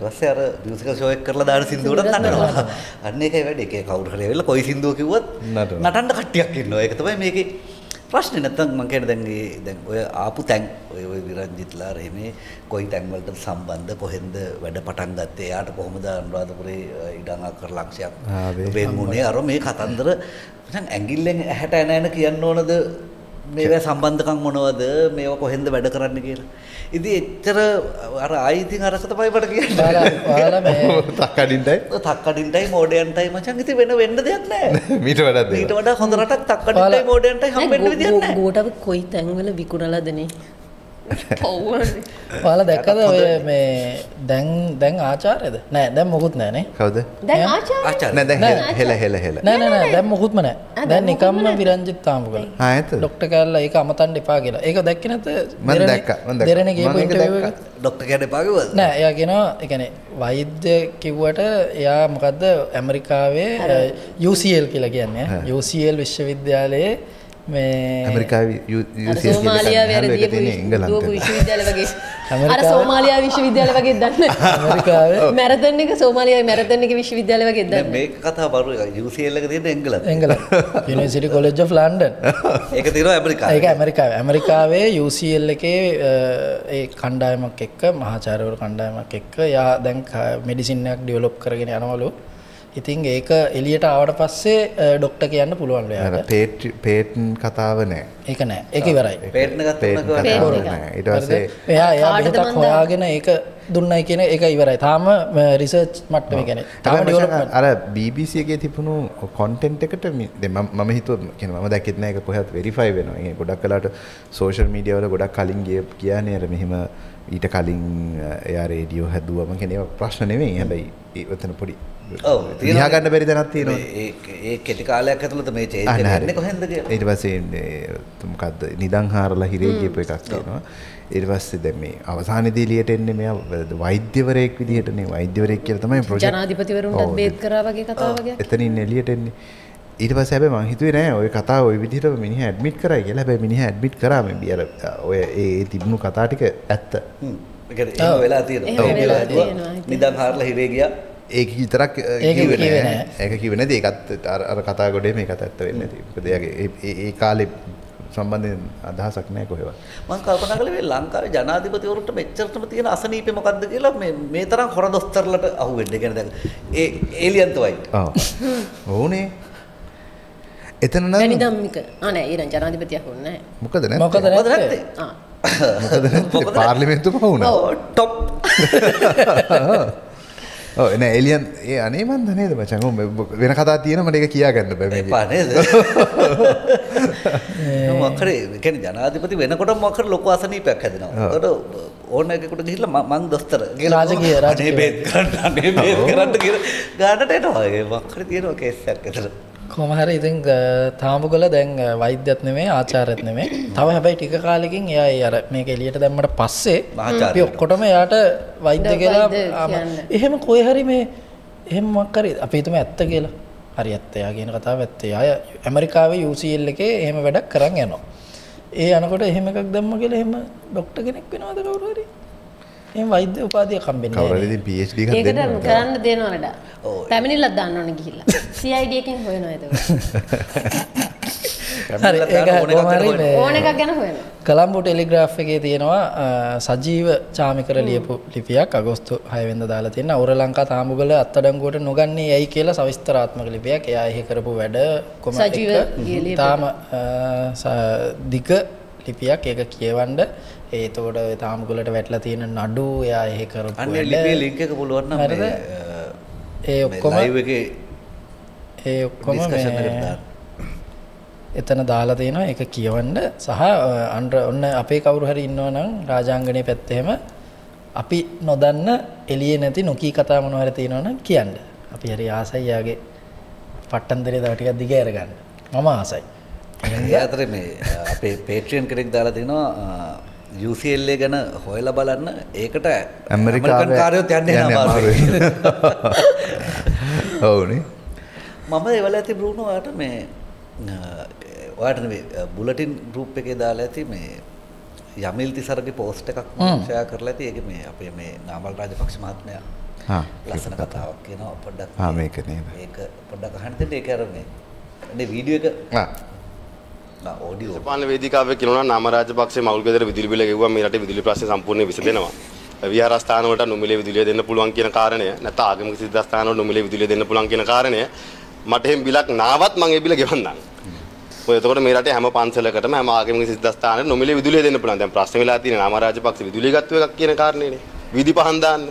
පස්සේ අර මියුසිකල් ෂෝ එක කරලා දාන සින්දුවටත් නටනවා. අන්න ඒකයි වැඩේ. ඒකේ කවුරු හරි ඇවිල්ලා කොයි සින්දුව කිව්වත්. නටන්න කට්ටියක් ඉන්නවා. ඒක තමයි මේකේ ප්‍රශ්නේ නැත්තම් මම කියන්නේ දැන් මේ දැන් ඔය ආපු තැන් ඔය ඔය විරංජිත්ලා රෙමේ කොයි තැන් වලට සම්බන්ධ කොහෙන්ද වැඩ පටන් ගත්තේ එයාට කොහොමද අනුරාධපුරේ ඉඩම් අක්කර ලක්ෂයක් ආවේ. වෙන්මුනේ අර මේ කතන්දර මචං ඇඟිල්ලෙන් ඇහැට ඇන ඇන කියන්න ඕනද මේවා සම්බන්ධකම් මොනවද මේවා කොහෙන්ද වැඩ කරන්න කියලා. ඉතින් එච්චර අර ආයි ඉතින් අරක තමයි මට කියන්නේ. ඔයාලා මේ තක්කඩින්ටයි තක්කඩින්ටයි මෝඩයන්ටයි මචං ඉතින් වෙන වෙන්න දෙයක් නැහැ. මීට වඩා ඊට වඩා හොඳ රටක් තක්කඩින්ටයි මෝඩයන්ටයි හම්බෙන්න විදියක් නැහැ. ගෝටව කොයි තැන්වල විකුණලදනේ ඔයාලා දැක්කද ඔය මේ දැන් දැන් ආචාරයද? නෑ දැන් මොකුත් නෑනේ කවුද? දැන් ආචාර ආචාර්ය. නෑ දැන් නෑ. හෙල හෙල හෙල නෑ නෑ නෑ දැන් මොකුත්ම නෑ. දැන් නෑ. විරංජිත් ආ ඇත ඩොක්ටර් කෑල්ලා ඒක අමතන්න එපා කියලා. ඒක දැක්කේ නැත මම දැක්කා, මම දැක්කා. දෙරණ කියපු මම ඒක ඉන්ටර්විව් දැක්කා. එක ඩොක්ටර් කියන්න එපා කිව්වද? නෑ එයා කියනවා ඒ කියන්නේ වෛද්‍ය කිව්වට එයා මොකද්ද? ඇමරිකාවේ UCL කියලා කියන්නේ. UCL විශ්වවිද්‍යාලයේ මේ එක ඇමරිකාවේ- සෝමාලියා විශ්වවිද්‍යාල වගේ දන්න. ඇමරිකාවේ? මැරතන් එක සෝමාලියාවේ මැරතන් එක විශ්වවිද්‍යාල වගේ දැන් දන්න. මේක කතා බරු එක එක තියෙන එංගලන්ත. එංගලන්ත. යුනිවර්සිටි කොලෙජ් ඔෆ් ලන්ඩන් ඒක තියෙනවා ඇමරිකාවේ. ඒක ඇමරිකාව. ඇමරිකාවේ UCL එකේ ඒ කණ්ඩායමක් එක්ක මහාචාරවරු කණ්ඩායමක් එක්ක යා දැන් මෙඩිසින්නයක් ඩියවලොප් කරගෙන යනවලු ඉතින් ඒක එලියට ආවට පස්සේ ඩොක්ට කියන්න පුළුවන් යාට පේට් පේටන් කතාව නෑ. ඒක නෑ. ඒක ඉවරයි. පේට්න ඊට? පස්සේ එයා එයා බෙහෙතක්? හොයාගෙන ඒක දුන්නයි කියන එක ඉවරයි. තාම රිසර්ච් මට්ටම ගැන තාම ඩිවලොප්මන්ට් අර BBC එකේ තිබුණු කොන්ටෙන්ට් එකට මම හිතුවා කියන්නේ මම දැක්කෙත් නෑ ඒක කොහෙවත් වෙරිෆයි වෙනවා. ඒ ගොඩක් කලාට සෝෂල් මීඩියා වල ගොඩක් කලින් ගිය කියන්නේ අර මෙහෙම ඊට කලින් එයා රේඩියෝ හැදුවම කියන්නේ ඒවා ප්‍රශ්න නෙමෙයි. හැබැයි ඒ ඔතන පොඩි යාගන්න බැරි දැනත් තියෙනවා. ඒ කෙටි කාලයක් ඇතුළත මේ චේන්ජ් වෙන්නේ කොහෙන්ද කියලා. ඊට පස්සේ මොකද්ද නිදන් හාරලා හිරේ ගියපු එකක් තියෙනවා. ඊට පස්සේ දැන් මේ අවසානයේදී එළියට එන්නේ මෙයා වෛද්‍යවරයෙක් විදිහටනේ වෛද්‍යවරයෙක් කියලා තමයි ප්‍රොජෙක්ට් ජනාධිපතිවරුන්ටත් බේත් කරා වගේ කතාව වගේ එතනින් එළියට එන්නේ. ඊට පස්සේ හැබැයි මං හිතුවේ නෑ ඔය කතාව ওই විදිහට මිනිහා ඇඩ්මිට් කරයි කියලා. හැබැයි මිනිහා ඇඩ්මිට් කරා මේ බියර ඔය ඒ තිබුණු කතා ටික ඇත්ත. වෙලා තියෙනවා. නිදන් හාරලා හිරේ ගියා. ඒක විතරක් අ, ඒක නෑ. නෑ. නැති ඒකත් අර අර කතා ගොඩේ මේකත් ඇත්ත වෙන්නේ නැති. මොකද එයාගේ ඒ- කාලේ සම්බන්ධයෙන් අදහසක් නැහැ කොහෙවත්. මම කල්පනා කළේ මේ ලංකාවේ ජනාධිපතිවරුන්ට මෙච්චරටම තියෙන අසනීපේ මොකද්ද කියලා මේ මේ තරම් හොර දොස්තරලට අහුවෙන්න. ඒ කියන්නේ දැන් ඒ ඒලියන් තොයි. ඔව්. ඕනේ. එතන නම් වැනි ධම්මික ආ නෑ ඊරන් ජනාධිපතියක් වුණේ නැහැ මොකද නැත්තේ? මොකද? නැත්තේ? ආ මොකද නැත්තේ? පාර්ලිමේන්තුවම වුණා. ඔව් ටොප්. ඔව් නෑ එලියන් ඒ අනේ මන් දන්නේද මචං වෙන කතා තියෙන මට ඒක කියා ගන්න බෑ එපා මේකේ. නේද? මොකද කියන්නේ ජනාධිපති වෙනකොට මොකද ලොකු අසනීපයක් හැදෙනවා. ඒකට ඕන එකකට ගිහිල්ලා මම- මං දොස්තර කියලා රාජකීය, රාජකීය. බේත් කරන්න අනේ බේත් කරන්න කියලා ගානට එනවා. ඒ මොකද තියෙනවා කේස් එකක් එතන. කොහොම හරි ඉතින් තාම්බුගල දැන් වෛද්‍යත් නෙමෙයි ආචාර්යත් නෙමෙයි. තව හැබැයි ටික කාලෙකින් එයා අර මේක එළියට දැම්මට පස්සේ. අපි ඔක්කොටම එයාට වෛද්‍ය කියලා. එහෙම කොයි හරි මේ එහෙම මොකක් හරි අපි හිතමු ඇත්ත කියලා. හරි ඇත්ත එයා කියන කතාව ඇත්ත. එයා ඇමරිකාවේ UCL එකේ එහෙම වැඩක් කරන් යනවා. ඒ යනකොට එහෙම එකක් දැම්ම කියලා එහෙම ડોක්ටර් කෙනෙක් වෙනවද කවුරු හරි? එහෙම වෛද්‍ය උපාධියක් හම්බෙන්නේ කවුරු නැහැ. හරි ඉතින් PhD එකක් ඒකට දෙන්න ඕනේ. කරන්න දෙනවා නේද ඔව්. පැමිණිල්ලක් දාන්න ඕනේ ගිහිල්ලා CID එකෙන් හොයනවා ඒක හරි ඕන එකක් ගැන හොයනවා කළම්බු ටෙලිග්‍රාෆ් එකේ තියෙනවා සජීව චාමිකර ලියපු ලිපියක් අගෝස්තු 6 වෙනිදා දාලා තියෙන අවුර ලංකා තාඹුගල අත්අඩංගුවට නොගන්නේ ඇයි කියලා සවිස්තරාත්මක ලිපියක්. එයා එහි කරපු වැඩ කොම සජීව එක ගිය ලිපිය. තාම දිග ලිපියක් ඒක කියවන්න ඒ එතකොට ඔය තාඹුගලට වැටලා තියෙන නඩු එයා එහි කරපු අන්නේ වැඩ ලිපියේ ලින්ක් එක පුළුවන් නම් හරිද? ඒ ඔක්කොම එකේ ඒ ඔක්කොම. එතන දාලා තියෙනවා ඒක කියවන්න සහ අන්ඩ ඔන්න අපේ කවුරු හරි ඉන්නවා නම් රාජාංගනය පැත්තෙම අපි නොදන්න එළියේ නැති නොකී කතා මොනවා හරි තියෙනවා නම් කියන්න. අපි හරි ආසයි යාගේ පට්ටන්දරේ තව ටිකක් දිග අරගන්න. මම ආසයි. අතරේ මේ අපේ පේට්‍රියන් කෙනෙක් දාලා තිනවා UCLA ගැන හොයලා බලන්න. ඒකට ඇමරිකාවේ කාරයොත් යන්නේ. ඔව්නේ. මම ඒවල ඇති බ්‍රූනෝ ඔයාට මේ නෙවෙයි බුලටින් ගෲප් එකේ දාලා ඇති මේ යමිල් තිසරගේ පෝස්ට් එකක් ෂෙයා කරලා ඇති. ඒක මේ අපේ මේ නාමල් රාජපක්ෂ මහත්මයා ලස්සන කතාවක් කියනවා පොඩ්ඩක් මේක? ඒක පොඩ්ඩක් අහන්න දෙන්න. ඒක අර මේ වීඩියෝ එක Ah, ඕඩියෝ දේශපාලන වේදිකාවේ කියනවා නාම රාජපක්ෂේ මවුල් ගෙදර විදුලි බිල ගෙවුවා මේ රටේ විදුලි ප්‍රශ්නේ සම්පූර්ණයෙන් විසඳෙනවා. විහාරස්ථාන වලට නොමිලේ විදුලිය දෙන්න පුළුවන් කියන කාරණය නැත්නම් ආගමික සිද්ධාස්ථාන වල නොමිලේ විදුලිය දෙන්න පුළුවන් කියන කාරණය මට එහෙම බිලක් නාවත් මම ඒ බිල ගෙවන්නම්. ඔය එතකොට මේ රටේ හැම පන්සලකටම හැම ආගමික සිද්ධාස්ථානෙට නොමිලේ විදුලිය දෙන්න පුළුවන්. දැන් ප්‍රශ්න වෙලා තියෙන්නේ නාම රාජපක්ෂ විදුලිය ගත්ත එකක් කියන කාරණේනේ. විදි පහන් දාන්න.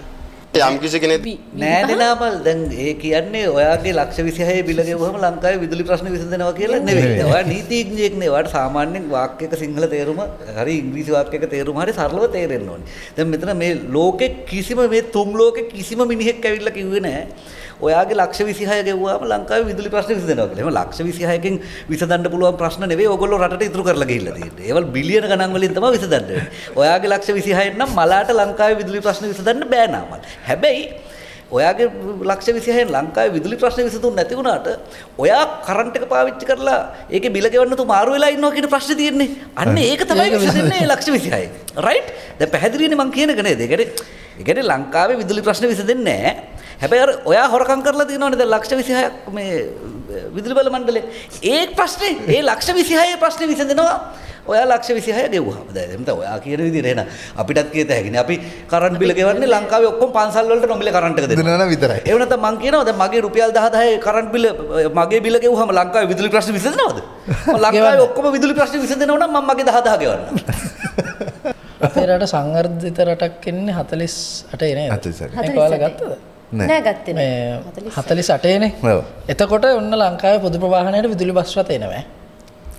යම් කිසි කෙනෙක් නෑනේ නාමල් දැන් ඒ කියන්නේ ඔයාගේ ලක්ෂ 26 බිල ගෙවුවම ලංකාවේ විදුලි ප්‍රශ්න විසඳනවා කියලා නෙවෙයි. ඔයා නීතිඥයෙක් නේ. ඔයාට සාමාන්‍යයෙන් වාක්‍යයක සිංහල තේරුම හරි ඉංග්‍රීසි වාක්‍යයක තේරුම හරි සරලව තේරෙන්න ඕනේ. දැන් මෙතන මේ ලෝකෙ කිසිම මේ තුම් ලෝකෙ කිසිම මිනිහෙක් ඇවිල්ලා කිව්වේ නෑ. ඔයාගේ ලක්ෂ 26 ගෙවුවාම ලංකාවේ විදුලි ප්‍රශ්න විසඳනවා කියලා. එහෙම ලක්ෂ 26කින් විසඳන්න පුළුවන් ප්‍රශ්න නෙවෙයි ඕගොල්ලෝ රටට ඉතුරු කරලා ගිහිල්ලා තියෙන්නේ. ඒවල් බිලියන ගණන් වලින් තමයි විසඳන්න. ඔයාගේ ලක්ෂ 26 නම් මලාට ලංකාවේ විදුලි ප්‍රශ්න විසඳන්න බෑ නාමල්. හැබැයි ඔයාගේ ලක්ෂ 26න් ලංකාවේ විදුලි ප්‍රශ්න විසඳුන් නැති වුණාට ඔයා කරන්ට් එක පාවිච්චි කරලා ඒකේ බිල ගෙවන්න තු මාරු වෙලා ඉන්නවා කියන ප්‍රශ්නේ තියෙන්නේ. අන්න ඒක තමයි විසඳන්නේ ලක්ෂ 26. රයිට්? දැන් පැහැදිලිනේ මං කියන එක නේද? ඒ කියන්නේ ඒ කියන්නේ ලංකාවේ විදුලි ප්‍රශ්න විසඳෙන්නේ නැහැ. හැබැයි ඔයා හොරකම් කරලා තියෙනවනේ දැන් ලක්ෂ 26ක් මේ විදුලි බල මණ්ඩලේ. ඒ ප්‍රශ්නේ ඒ ලක්ෂ 26 ප්‍රශ්නේ විසඳෙනවා ඔයා ලක්ෂ 26 ගෙවුවාම. දැන් එතන ඔයා කියන විදිහට එන අපිටත් කියත හැකිනේ. අපි කරන්ට් බිල ගෙවන්නේ ලංකාවේ ඔක්කොම පන්සල් වලට නොමිලේ කරන්ට් එක දෙනවා නම් විතරයි. ඒව නැත්නම් මං කියනවා දැන් මගේ රුපියල් 10000 කරන්ට් බිල මගේ බිල ගෙවුවාම ලංකාවේ විදුලි ප්‍රශ්න විසඳනවද? මම ලංකාවේ ඔක්කොම විදුලි ප්‍රශ්න විසඳනවා නම් මම මගේ 10000 ගෙවන්නම්. අපේ රට සංවර්ධිත රටක් වෙන්නේ 48 නේද? 48. ඒක ඔයාලා ගත්තද? නෑ. නෑ ගත්තේ නෑ මේ 48 නේ. ඔව්. එතකොට ඔන්න ලංකාවේ පොදු ප්‍රවාහනයට විදුලි බස් රථ එනවා.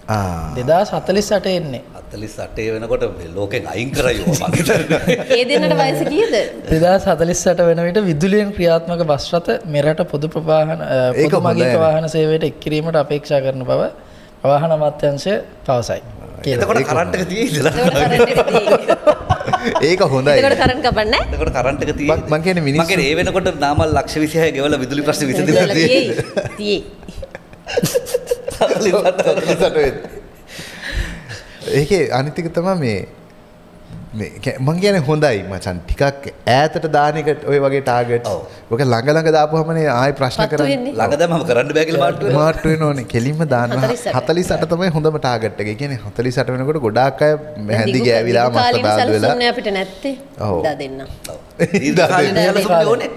ආ 2048 එන්නේ. 48 වෙනකොට මේ ලෝකෙන් අයින් කරයෝ මං හිතන්නේ. ඒ දෙන්නට වයස කීයද 2048 වෙන විට විදුලියෙන් ක්‍රියාත්මක බස් රථ මෙරට පොදු ප්‍රවාහන ඒක පොදු මගික හොඳයි. වාහන සේවයට එක් කිරීමට අපේක්ෂා කරන බව ප්‍රවාහන අමාත්‍යාංශය පවසයි. එතකොට එක තියෙන්නේ. ඒක හොඳයි. එතකොට කරන්ට් කපන්නේ එතකොට කරන්ට් එක තියෙයිද? මං- මං කියන්නේ මිනිස්සු- මං කියන්නේ ඒ වෙනකොට නාමල් ලක්ෂ 26 ගෙවලා විදුලි ප්‍රශ්න විසඳලා නැහැ තියෙන්නේ. තියෙයි සට වෙද්දි. ඒකේ අනිත් එක තමයි මේ මේ කැ- මං කියන හොඳයි මචන් ටිකක් ඈතට දානකට ඔය වගේ ටාගට්. ඔක ළඟ ළඟ දාපුහමනේ ආය ප්‍රශ්න වෙන්නේ. ළඟ දැම්මම කරන්න බෑ කියලා මාට්ටු වෙනවා. මාට්ටු වෙන ඕනේ කෙලින්ම දාන්න 48. 48 තමයි හොඳම ටාගට් එක. ඒ කියන්නේ 48 වෙනකොට ගොඩාක් අය හැඳි දිගු- ගෑවිලා මස්ත දිගුකාලීන බාද වෙලා සැලසුම්නේ අපිට නැත්තේ ඔව්. දා දෙන්න. ඕනේ.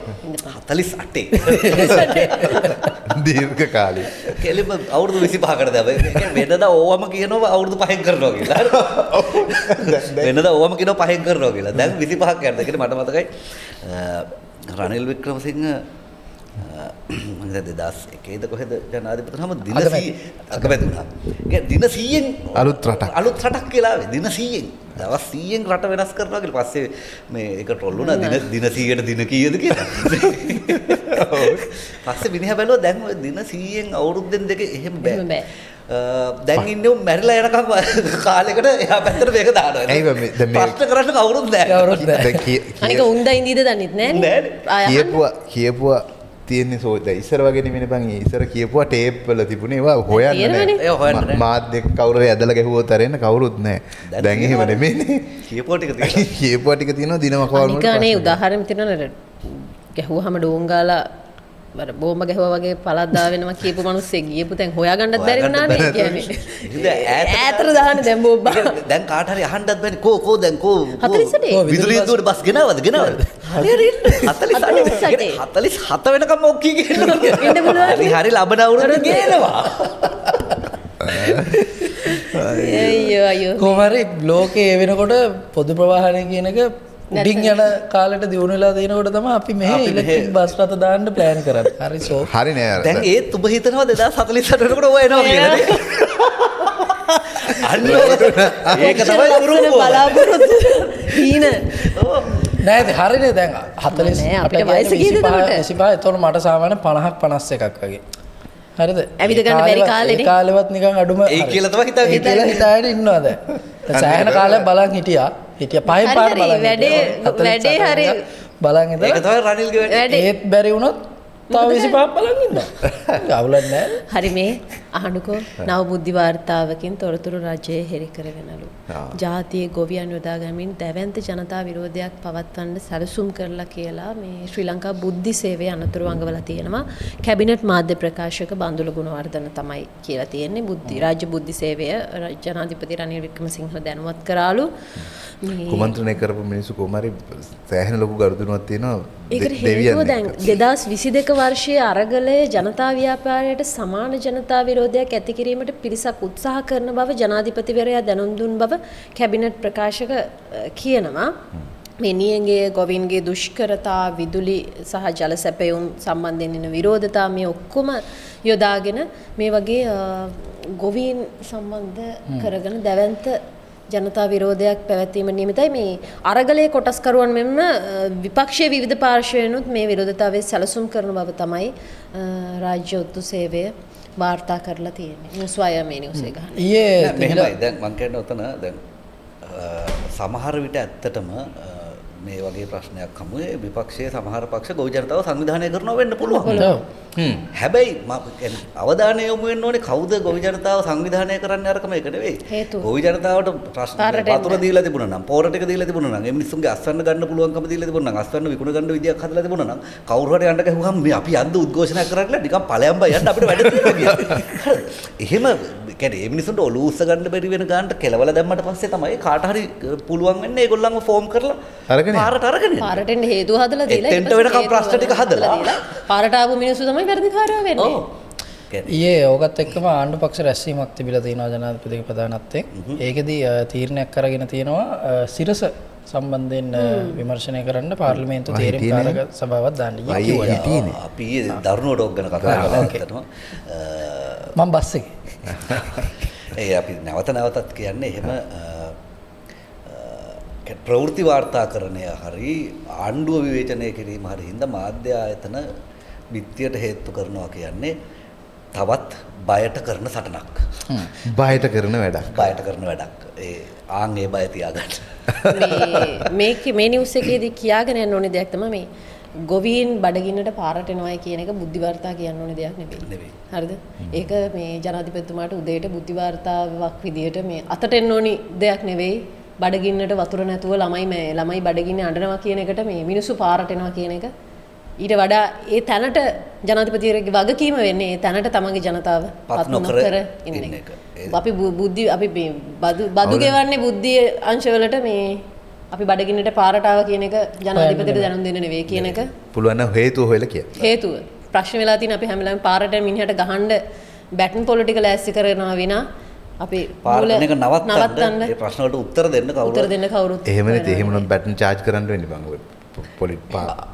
48. දීර්ඝ කාලේ. කෙලිම අවුරුදු 25කට දැව. ඒ කියන්නේ වෙනදා ඕවම කියනවා අවුරුදු 5න් කරනවා කියලා. වෙනදා ඕවම කියනවා 5න් කරනවා කියලා. දැන් 25ක් යනවා. ඒකනේ මට මතකයි රනිල් වික්‍රමසිංහ මම හිතා 2001ද කොහෙද ජනාධිපතිතුමා දින අගමැති. 100 අගමැති වුණා. ඒ දින 100න් අලුත් රටක්. අලුත් රටක් කියලා. දින 100න්. දවස් 100න් රට වෙනස් කරනවා කියලා. පස්සේ මේ ඒක ට්‍රොල් වුණා දින දින 100ට දින කීයද කියලා. පස්සේ මිනිහා බැලුවා දැන් දින 100න් අවුරුද්දෙන් දෙක එහෙම බෑ. අ, දැන් ඉන්නේ උන් මැරිලා යනකම් කාලෙකට එහා පැත්තට මේක දානවා. ඇයි ප්‍රශ්න කරන්න කවුරුත් නැහැ. කවුරුත් නැහැ. අනික උන්ද ඉඳීද දන්නෙත් අහන්න. කියපුවා කියපුවා තියෙන්නේ සෝ දැන් ඉස්සර වගේ නෙමෙයි බං ඉස්සර කියපුවා ටේප් වල තිබුණේ ඒවා හොයන්න. නෑ ඒවා හොයන්න නෑ. මාධ්‍ය කවුරු ඇදලා ගැහුවොත් අරෙන්න කවුරුත් නෑ දැන් එහෙම. නෙමෙයිනේ කියපුවා ටික තියෙනවා. කියපුවා ටික තියෙනවා දිනම කවුරු අනිකානේ උදාහරණ තියෙනවා ගැහුවාම ඩෝංගාලා වර බෝම්බ ගැහුවා වගේ පළක් දාවෙනවා කියපු මිනිස්සෙක් ගියපු තැන් හොයාගන්නත් බැරි වුණානේ බැරි. කියන්නේ. ඈතට- දාන්න දැන් බෝම්බ. දැන් කාට හරි අහන්නත් බෑනේ කෝ කෝ දැන් කෝ කෝ 48? කෝ විදුලිය දුවට බස් ගෙනවද ගෙනවද හරි හරි ඉන්න. 48 47 වෙනකම් ඔක්කී පුළුවන්. හරි හරි ලබන අවුරුද්ද ගේනවා අයියෝ අයියෝ. කොහමරි ලෝකේ ඒ වෙනකොට පොදු ප්‍රවාහනය කියන එක උඩින් යන කාලට දියුණු වෙලා තියෙනකොට තමයි අපි මෙහෙ- ඉලෙක්ට්‍රික් බස් රථ දාන්න ප්ලෑන් කරන්නේ. හරි සෝ. හරි නෑ අර. දැන් ඒත් ඔබ හිතනවා 2048 වෙනකොට ඔය එනවා කියලා නේ අන්න ඒක තමයි ගුරුම බලාපොරොත්තු හීන. නෑ හරිනේ දැන් 40 නෑ, අපිට වයස කීයද 25 එතකොට? 25 එතකොට මට සාමාන්‍ය 50ක් 51ක් වගේ. හරිද? ඇවිද ගන්න බැරි. ඒ කාලෙවත් නිකන් අඩුම ඒ හරි. කියලා තමයි හිතාගෙන ඒ කියලා හිතාගෙන ඉන්නවා දැන්. දැන් සෑහෙන කාලයක් බලන් හිටියා. හිටියා පහෙන් හරි, පාර වැඩේ- හිටියා. 48 වැඩේ හරි. බලන් ඒක ඉඳලා තමයි රනිල්ගේ වැඩේ වැඩේ. ඒත් බැරි වුණොත් තව විසිපාක් බලන් ඉන්න අවුලක් නෑ හරි මේ අහනුකෝ. නව බුද්ධි වාර්තාවකින් තොරතුරු රජය හෙරි කරගෙනලු. ජාතිය ගොවියන් යොදා ගමින් දැවන්ත ජනතා විරෝධයක් පවත්වන්න සැලසුම් කරලා කියලා මේ ශ්‍රී ලංකා බුද්ධි සේවය අනතුරු අඟවලා තියෙනවා. කැබිනට් මාධ්‍ය ප්‍රකාශක බඳුල ගුණවර්ධන තමයි කියලා තියෙන්නේ. බුද්ධි රාජ්‍ය බුද්ධි සේවය ජනාධිපති රනිල් වික්‍රමසිංහ දැනුවත් කරාලු. කුමන්ත්‍රණය කරපු මිනිස්සු කොහමරි සෑහෙන ලොකු ගරුදෙනුවක් තියෙනවා. දෙවියන් දැන් 2022 වර්ෂයේ අරගලය ජනතා ව්‍යාපාරයට සමාන ජනතා විරෝධයක් ඇති කිරීමට පිරිසක් උත්සාහ කරන බව ජනාධිපතිවරයා දැනුම් දුන් බව කැබිනට් ප්‍රකාශක කියනවා. මේ නියගේ ගොවින්ගේ දුෂ්කරතා විදුලි සහ ජල සැපයුම් සම්බන්ධයෙන් එන විරෝධතා මේ ඔක්කොම යොදාගෙන මේ වගේ ගොවීන් සම්බන්ධ කරගෙන දැවන්ත ජනතා විරෝධයක් පැවැත්වීම නියමිතයි මේ අරගලයේ කොටස්කරුවන් මෙන්ම විපක්ෂයේ විවිධ පාර්ශවයනුත් මේ විරෝධතාවයේ සැලසුම් කරන බව තමයි රාජ්‍ය ඔත්තු සේවය වාර්තා කරලා තියෙන්නේ. මුස්වාය මේ නිවසේ ගහන. ඊයේ නෑ, මෙහෙමයි දැන් මං කියන්නේ ඔතන දැන් සමහර විට ඇත්තටම මේ වගේ ප්‍රශ්නයක් හමුවේ විපක්ෂයේ සමහර පක්ෂ ගොවි ජනතාව සංවිධානය කරනවා වෙන්න පුළුවන්. හැබැයි කියන්නේ අවධානය යොමු වෙන්න ඕනේ කවුද ගොවි ජනතාව සංවිධානය කරන්න අරකම එක නෙවෙයි. ගොවි ජනතාවට ප්‍රශ්න වතුර. දීලා තිබුණා නම් පෝර ටික දීලා තිබුණා නම් ඒ මිනිස්සුන්ගේ අස්වැන්න ගන්න පුළුවන්කම දීලා තිබුණා නම් අස්වැන්න විකුණ ගන්න විදියක් හදලා තිබුණා නම් කවුරු හරි යන්න ගහුවම මේ අපි යන්න උද්ඝෝෂණයක් කරලා නිකන් ඵලයන් බය යන්න අපිට වැඩ තියෙනවා. හරිද? එහෙම කියන්නේ ඒ මිනිස්සුන්ට ඔලුව උස්ස ගන්න බැරි වෙන ගානට කෙලවල දැම්මට පස්සේ තමයි කාට හරි පුළුවන් වෙන්නේ ඒගොල්ලන්ව ෆෝම් කරලා අරගෙන. පාරට අරගෙන. පාරට හේතුව හදලා දීලා එතෙන්ට වෙනකම් ප්‍රශ්න ටික හදලා. දීලා පාරට ආපු මිනිස්සු තමයි වැඩිකාරයෝ වෙන්නේ. ඊයේ ඕකත් එක්කම ආණ්ඩු පක්ෂ රැස්වීමක් තිබිලා තියෙනවා ජනාධිපති ප්‍රධානත්වයෙන්. ඒකෙදි තීරණයක් අරගෙන තියෙනවා සිරස සම්බන්ධයෙන් විමර්ශනය කරන්න පාර්ලිමේන්තු තේරීම් කාරක සභාවක් දාන්න. අපි ඊයේ දරුණුවට ඔක් ගැන කතා ඇත්තටම මම බස් එකේ. ඒ අපි නැවත නැවතත් කියන්නේ එහෙම ප්‍රවෘත්ති වාර්තාකරණය හරි ආණ්ඩුව විවේචනය කිරීම හරි හින්දා මාධ්‍ය ආයතන බිත්තියට හේතු කරනවා කියන්නේ තවත් බයට කරන සටනක්. බයට කරන වැඩක් බයට කරන වැඩක්. ඒ ආන් ඒ බය තියාගන්න. මේ මේක මේ නිවුස් එකේදී කියාගෙන යන්න ඕනේ දෙයක් තමයි මේ ගොවීන් බඩගින්නට පාරට එනවායි කියන එක බුද්ධි වාර්තා කියන්න ඕනේ දෙයක් නෙවෙයි. නෙවෙයි. හරිද? ඒක මේ ජනාධිපතිතුමාට උදේට බුද්ධි වාර්තාවක් විදියට මේ අතට එන්න ඕනි දෙයක් නෙවෙයි. බඩගින්නට වතුර නැතුව ළමයි මේ ළමයි බඩගින්න අඬනවා කියන එකට මේ මිනිස්සු පාරට එනවා කියන එක ඊට වඩා ඒ තැනට ජනාධිපතිවරගේ වගකීම වෙන්නේ ඒ තැනට තමන්ගේ ජනතාව පත් නොකර ඉන්න එක. අපි බුද්ධි අපි මේ බදු බදු ගෙවන්නේ බුද්ධිය අංශවලට මේ අපි බඩගින්නට පාරට ආවා කියන එක ජනාධිපතිට දැනුම් දෙන්න නෙවෙයි කියන එක පුළුවන් හේතු හොයලා කිය. හේතුව ප්‍රශ්න වෙලා තියෙන අපි හැමලම පාරට මිනිහට ගහන්න බැටන් පොලිටික ලෑස්ති කරනවා විනා අපි පාරණ එක නවත්තන්න. නවත්තන්න. ඒ ප්‍රශ්න වලට උත්තර දෙන්න උත්තර කවුරු දෙන්න කවුරුත් එහෙම නැති එහෙම නම් බැටන් චාර්ජ් කරන්න වෙන්නේ බං ඔය පොලි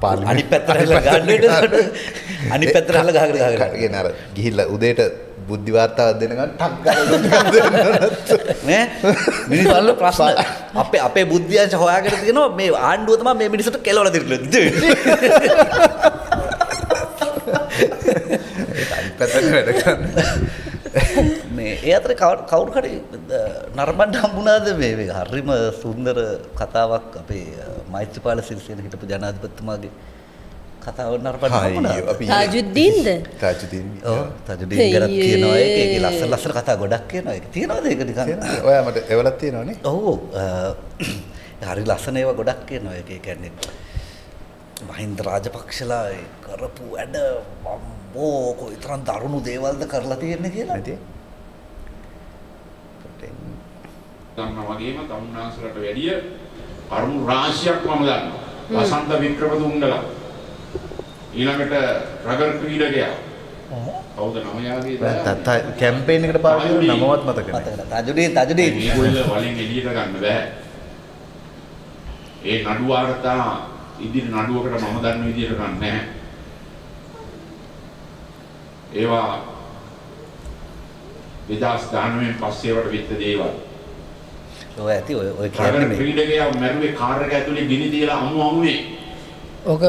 පාර්ලිමේන්තු අනිත් පැත්තට හැලලා ගන්න අනිත් පැත්තට හැලලා ගහගෙන ගහගෙන. කටගෙන අර ගිහිල්ලා උදේට බුද්ධි වාර්තාවක් දෙන ගමන් ටක් මිනිස්සුන්ගේ ප්‍රශ්න. අපේ අපේ බුද්ධියංශ හොයාගෙන තියෙනවා මේ ආණ්ඩුව තමයි මේ මිනිස්සුන්ට කෙලවලා දෙන්නේ පැත්තට වැඩ කරන්න. මේ ඒ අතර කවුරු හරි නරඹන්න හම්බුණාද මේ මේ හරිම සුන්දර කතාවක් අපේ මෛත්‍රීපාල සිරිසේන හිටපු ජනාධිපතිතුමාගේ කතාව නරඹන්න තාජුද්දීන්ද තාජුදීන් ඔව් තජුඩීන් ගැන කියනවා. ඒක ලස්සන ලස්සන කතා ගොඩක් කියනවා. ඒක තියනවාද ඒක නිකන්? ඔයා මට එවලක් තියෙනවනේ. ඔව් හරි ලස්සන ඒවා ගොඩක් කියනවා. ඒක ඒ කියන්නේ මහින්ද රාජපක්ෂලා කරපු වැඩ අම්බෝ කොයිතරම් දරුණු දේවල්ද කරලා තියෙන්නේ කියලා නැති. දන්නා වගේම තමුන්නාන්සලට වැඩිය කරුණු රාශියක් මම දන්නවා. වසන්ත වික්‍රමතුංගලා ඊළඟට රගර් ක්‍රීඩකයා කවුද නම යාගේ කැම්පේන් එකට පාවිච්චි කරන නමවත් මතක නැහැ. මතකද තජුඩීන් තජුඩීන් මේගොල්ල වලින් එළියට ගන්න බෑ. ඒ නඩු වාර්තා ඉදිරි නඩුවකට මම දන්න විදියට ගන්න නැහැ. ඒවා 2019 පස්සේවට වෙච්ච දේවල්. ඔය ඇති ඔය ඔය කියන්නේ මේ ක්‍රීඩකයා මැරුවේ කාර් එක ඇතුලේ ගිනි තියලා අමු අමුවේ. ඕක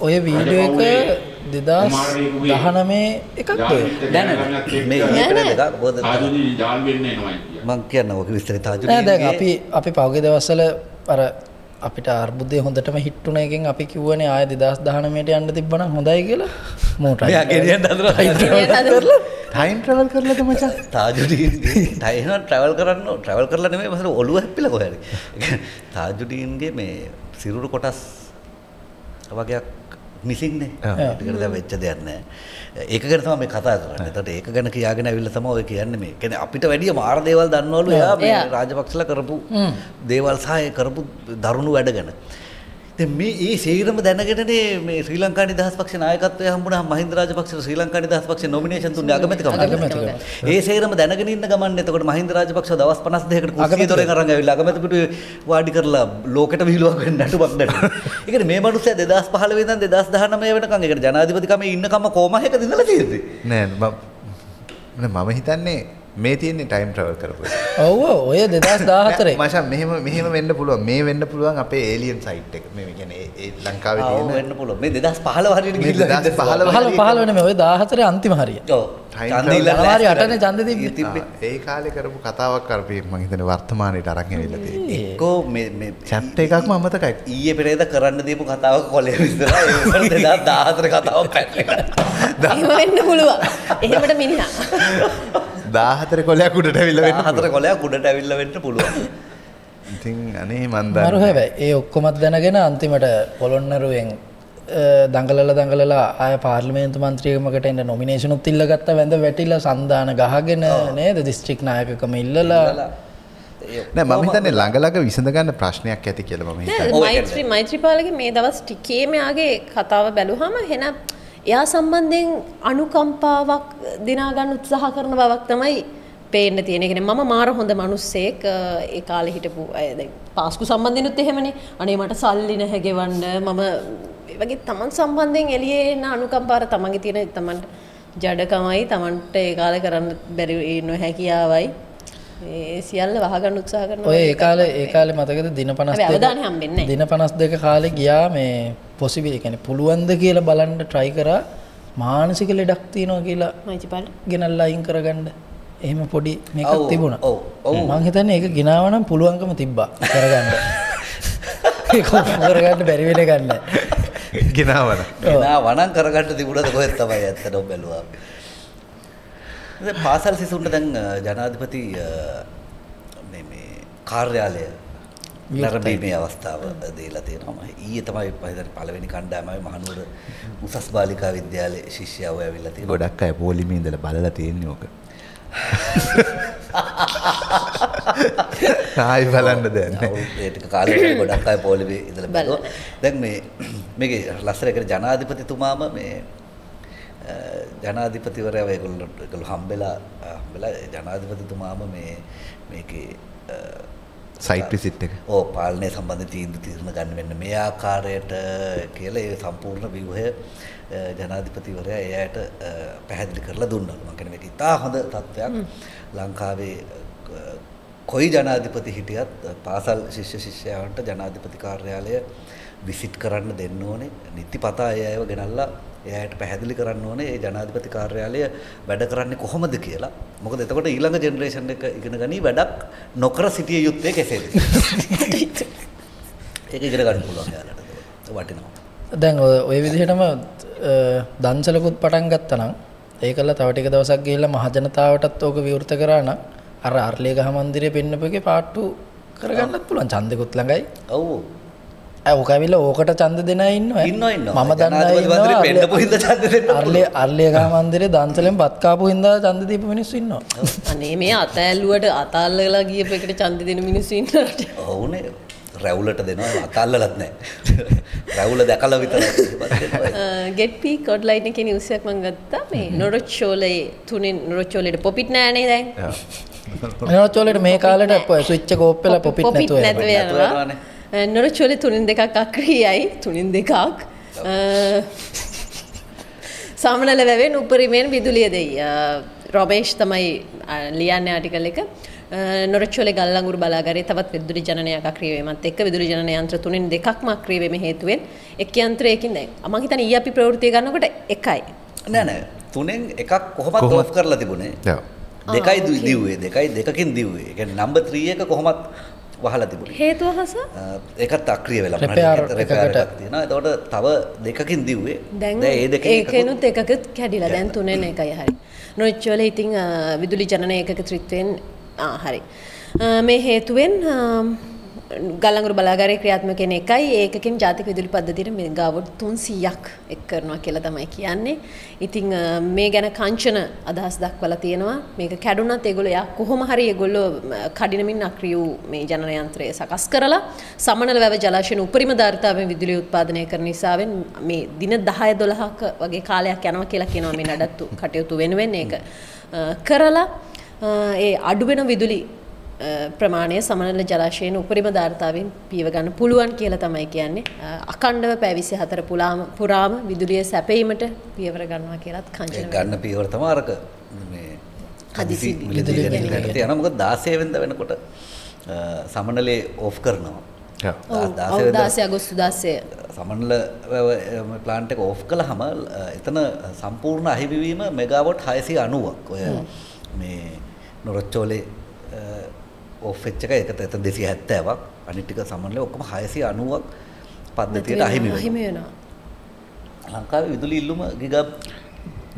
ඔය වීඩියෝ එක දෙදස් දහනමේ එකක්ද ඔය? දැන් මේ ආදුනි ජාල් වෙන්නේ නැහැ කිය. මං කියන්න ඔක විස්තර නෑ තජුඩීන් දැන් අපි අපි පෞගේ දවස්සල අර අපිට අර්බුදය හොඳටම හිට්ටුන එකෙන් අපි කිව්වනේ ආය දෙදස් දහනමයට යන්න තිබ්බනම් හොඳයි කියලා. මෝට ටයිම් ට්‍රැවල් කරලාද මචං? තාජුඩීන්ගේ ටයින ට්‍රැවල් කරන්න ට්‍රැවල් කරලා නෙමෙයි මසල ඔළුව හැප්පිලා කොහේ හරි තාජුඩීන්ගේ මේ සිරුරු කොටස් වගේක් මිසින්නේ දැන් වෙච්ච දෙයක් නෑ ඒක ගැන තමයි මේ කතා කරන්නේ. එතකොට ඒක ගැන කියාගෙන ඇවිල්ලා තමයි ඔය කියන්නේ මේ. කියන්නේ අපිට වැඩිය මාර දේවල් දන්නවලු එයා. රාජපක්ෂලා කරපු දේවල් සහ ඒ කරපු දරුණු වැඩ ගැන. දැන් මේ ඒ සේරම දැනගෙනනේ මේ ශ්‍රී ලංකා නිදහස් පක්ෂ නායකත්වය හම්බුනහම මහින්ද රාජපක්ෂ ශ්‍රී ලංකා නිදහස් පක්ෂ නොමිනේෂන් දුන්නේ අගමැතිකම. ඒ සේරම දැනගෙන ඉන්න ගමන් එතකොට මහින්ද රාජපක්ෂ දවස් 52කට කුස්සිය අගමැතිකම. දොරෙන් අරන් ඇවිල්ලා අගමැති පිටුවේ වාඩි කරලා ලෝකෙට විහිළුවක් වෙන්න නටුවක් නටු. ඒ කියන්නේ මේ මිනිස්සයා 2015 ඉඳන් 2019 වෙනකන් ඒ කියන්නේ ජනාධිපතිකමේ ඉන්නකම කොමහයක ඉඳලා තියෙන්නේ. නෑ, මම හිතන්නේ මේ තියෙන්නේ ටයිම් ට්‍රැවල් කරපු එක. ඔව් ඔය දෙදස් දාහතරේ මචං මෙහෙම මෙහෙම වෙන්න පුළුවන්. මේ වෙන්න පුළුවන් අපේ ඒලියන් සයිට් එක. මේ ඒ ලංකාවේ වෙන්න පුළුවන්. මේ 2015 හරියට මේ ගිහිල්ලා 2015 පහල පහල වන මේ ඔය දාහතරේ අන්තිම හරිය ලෑස්ති අටනේ. ආ, ඒ කාලේ කරපු කතාවක් කරපේ මම හිතන්නේ වර්තමානයට අරන් ඇවිල්ලා තියෙන්නේ. එක්කෝ මේ මේ චැට් එකක්ම අමතකයි. ඊයේ පෙරේද කරන්න දීපු කතාවක කොලේ විස්තරා 2014 කතාවක්. එහෙම වෙන්න පුළුවන් එහෙමට මිනිහා 14 කොලයක් උඩට ඇවිල්ලා වෙන්න 14 පුළුවන්. කොලයක් උඩට ඇවිල්ලා වෙන්න පුළුවන්. ඉතින් අනේ මන් මරු. හැබැයි ඒ ඔක්කොමත් දැනගෙන අන්තිමට පොළොන්නරුවෙන් දඟලල දඟලලා ආය පාර්ලිමේන්තු මන්ත්‍රියකමකට එන්න නොමිනේෂනුත් ඉල්ලගත්ත වැඳ වැටිල සන්ධාන ගහගෙන නේද දිස්ත්‍රික් නායකකම ඉල්ලලා නෑ මම හිතන්නේ ළඟ ළඟ විසඳ ගන්න ප්‍රශ්නයක් ඇති කියලා මම හිතන්නේ. මෛත්‍රී මෛත්‍රීපාලගේ මේ දවස් ටිකේ මෙයාගේ කතාව බැලුවහම හෙන එයා සම්බන්ධයෙන් අනුකම්පාවක් දිනාගන්න උත්සාහ කරන බවක් තමයි පේන්න තියෙන. කෙන මම මාර හොඳ මනුස්සෙක් අ, ඒ කාලෙ හිටපු අය. දැන් පාස්කු සම්බන්ධනුත් එහෙමනේ. අනේ මට සල්ලි නැහැ ගෙවන්න. මම ඒ වගේ තමන් සම්බන්ධයෙන් එළියේ එන අනුකම්පාර තමන්ගේ තියෙන තමන්ට ජඩකමයි. තමන්ට ඒ කාලේ කරන්න බැරි ඒ නොහැකියාවයි. ඒ සියල්ල වහගන්න උත්සාහ කරනවා ඔය ඒ කාලේ ඒ කාලේ මතකද දින 52 හැබැයි අවධානය හම්බෙන්නේ. දින 52 කාලේ ගියා මේ පොසිබිල් කියන්නේ පුළුවන්ද කියලා බලන්න try කරා මානසික ලෙඩක් තියෙනවා කියලා මෛත්‍රීපාල ගෙනල්ලා අයින් කරගන්න එහෙම පොඩි මේකක් තිබුණා. ඔව්, ඔව්. මං හිතන්නේ ඒක ගෙනාව නම් පුළුවන්කම තිබ්බා කරගන්න. ඒක කරගන්න බැරි වෙන ගන්න. ගෙනාවන. ගෙනා වණන් කරගන්න තිබුණද කොහෙද තමයි ඇත්තටම බැලුවා. දැන් පාසල් සිසුන්ට දැන් ජනාධිපති අ, මේ මේ කාර්යාලය නැරඹීමේ අවස්ථාව දීලා තියෙනවා ඊයේ තමයි පහිතන පළවෙනි කණ්ඩායමයි මහනුවර උසස් බාලිකා විද්‍යාලයේ ශිෂ්‍යයව ඇවිල්ලා තියෙනවා ගොඩක් අය පෝලිමේ ඉඳලා බලලා තියෙන්නේ ඕක. ආයි බලන්න දැන් නැහැ. ඒටික කාලෙ ගොඩක් අය පොලිමේ ඉඳලා බලුවා. දැන් මේ මේකේ ලස්සන එකට ජනාධිපතිතුමාම මේ අ, ජනාධිපතිවරයා ඒගොල්ලෝ ඒගොල්ලෝ හම්බෙලා හම්බෙලා ජනාධිපතිතුමාම මේ මේකේ සයිට් විසිට් එක. ඕ පාලනය සම්බන්ධ තීන්දුව తీරන ගන්න වෙන්න මේ ආකාරයට කියලා ඒ සම්පූර්ණ ව්‍යුහය අ, ජනාධිපතිවරයා එයාට පැහැදිලි කරලා දුන්නා. මම කියන්නේ මේක ඉතා හොඳ තත්ත්වයක්. ලංකාවේ කොයි ජනාධිපති හිටියත් පාසල් ශිෂ්‍ය ශිෂ්‍යයන්ට ජනාධිපති කාර්යාලය විසිට් කරන්න දෙන්න ඕනේ. නිතිපතා ඒ අයව ගෙනල්ලා එයාට පැහැදිලි කරන්න ඕනේ ඒ ජනාධිපති කාර්යාලය වැඩ කරන්නේ කොහොමද කියලා. මොකද එතකොට ඊළඟ ජෙනරේෂන් එක ඉගෙන ගනී වැඩක් නොකර සිටිය යුත්තේ කෙසේද? ඒක ඉගෙන ගන්න පුළුවන් යාලට. වටිනවා. දැන් ඔය- විදිහටම අ, දංසලකුත් පටන් ගත්තනම් ඒකල තව ටික දවසක් ගිහිල්ලා මහජනතාවටත් ඕක විවෘත කරා නම් අර අර්ලේගහ මන්දිරය පෙන්නපුගේ පාට්ටු කරගන්නත් පුළුවන් ඡන්දෙකුත් ළඟයි. ඔව්. ඇවිල්ලා ඕකට ඡන්ද දෙන අය ඉන්නවා. ඉන්නවා, ඉන්නවා. මම දන්නා අය ජනාධිපති මන්දිරේ ඉන්නවා. පෙන්නපු හින්දා ඡන්ද දෙන්න පුළුවන්. අර්ලේ අර්ලේගහ මන්දිරේ දංසලෙන් බත් කාපු හින්දා ඡන්ද දීපු මිනිස්සු ඉන්නවා. අනේ මේ අතෑල්ලුවට අතාල්ලලා ගියප එකට ඡන්ද දෙන මිනිස්සු ඉන්නට ඔවුනේ රැවුලට දෙනවා අතල්ලලත් නැහැ. රැවුල දැකලා විතරයි. ගෙට් පී කොඩ්ලයින් එකේ නිවුස් එකක් මම ගත්තා මේ නොරොච්චෝලේ තුනෙන් නොරොච්චෝලේට පොපිට් නෑනේ දැන් වලට මේ කාලේට ස්විච් එක ඕප් වෙලා පොපිට් නැතුව නොරොච්චෝලේ තුනෙන් දෙකක් අක්‍රියයි. තුනෙන් දෙකක්. සමනල වැවෙන් උපරිමයෙන් විදුලිය දෙයි. රොබේෂ් තමයි ලියන්නේ ආටිකල් එක. නොරච්චෝලේ ගල්ලංගුරු බලාගාරයේ තවත් විදුලි ජනනයක් අක්‍රිය වීමත් එක්ක විදුලි ජනන යන්ත්‍ර තුනෙන් දෙකක්ම අක්‍රිය වීම හේතුවෙන් එක් යන්ත්‍රයකින් දැන්. මම හිතන්නේ ඊයේ අපි ප්‍රවෘත්ති ගන්නකොට එකයි. නෑ නෑ. තුනෙන් එකක් කොහොමත් ඕෆ් කරලා තිබුණේ. දෙකයි. දිව්වේ. දෙකයි දෙකකින් දිව්වේ. ඒ කියන්නේ නම්බර් 3 එක කොහොමත් වහලා තිබුණේ. හේතුව හස ඒකත් අක්‍රිය වෙලා repair එකකට. එකක් තියෙනවා. එතකොට තව දෙකකින් දිව්වේ. දැන් ඒ දෙකෙන් එකකුත්- ඒකනුත් එකකුත් කැඩිලා දැන් තුනෙන් එකයි හරි. නොච්චවල ඉතින් අ, විදුලි ජනන ඒකක ත්‍රිත්වයෙන් ආ හරි. මේ හේතුවෙන් අ, ගල්ලංගුරු බලාගාරයේ ක්‍රියාත්මක වෙන එකයි ඒකකින් ජාතික විදුලි පද්ධතියට මෙගාවොට් 300ක් එක් කරනවා කියලා තමයි කියන්නේ. ඉතින් අ, මේ ගැන කංචන අදහස් දක්වලා තියෙනවා. මේක කැඩුනත් ඒගොල්ලෝ යා කොහොම හරි ඒගොල්ලෝ අ, කඩිනමින් අක්‍රිය වූ මේ ජනන යන්ත්‍රය සකස් කරලා සමනල වැව ජලාශයෙන් උපරිම ධාරිතාවෙන් විදුලිය උත්පාදනය කරන නිසාවෙන් මේ දින 10 12ක වගේ කාලයක් යනවා කියලා කියනවා මේ නඩත්තු කටයුතු වෙනුවෙන් ඒක අ, කරලා අ, ඒ අඩුවෙන විදුලි අ, ප්‍රමාණය සමනල ජලාශයෙන් උපරිම ධාරිතාවෙන් පියව ගන්න පුළුවන් කියලා තමයි කියන්නේ. අඛණ්ඩව පැය 24 පුරාම පුරාම විදුලිය සැපයීමට පියවර ගන්නවා කියලාත් කංචන ගන්න පියවර තමයි අරක මේ හදිසි හදිසි මිලදී විදුලි ගැනීමකට යනවා. මොකද 16 වෙනිදා වෙනකොට සමනලේ ඔෆ් කරනවා. ඔව්. ඔව් දා- ඔව් 16 16 අගෝස්තු 16 සමනල ප්ලාන්ට් එක ඔෆ් කළාම එතන සම්පූර්ණ අහිමිවීම මෙගාවොට් 690ක් ඔය මේ නොරොච්චෝලේ ඔෆ් වෙච්ච එක ඒක එතන 270ක් අනිත් ටික සමනලේ ඔක්කොම 690ක් පද්ධතියට අහිමි වෙනවා. අහිමි වෙනවා ලංකාවේ විදුලි ඉල්ලුම ගිගා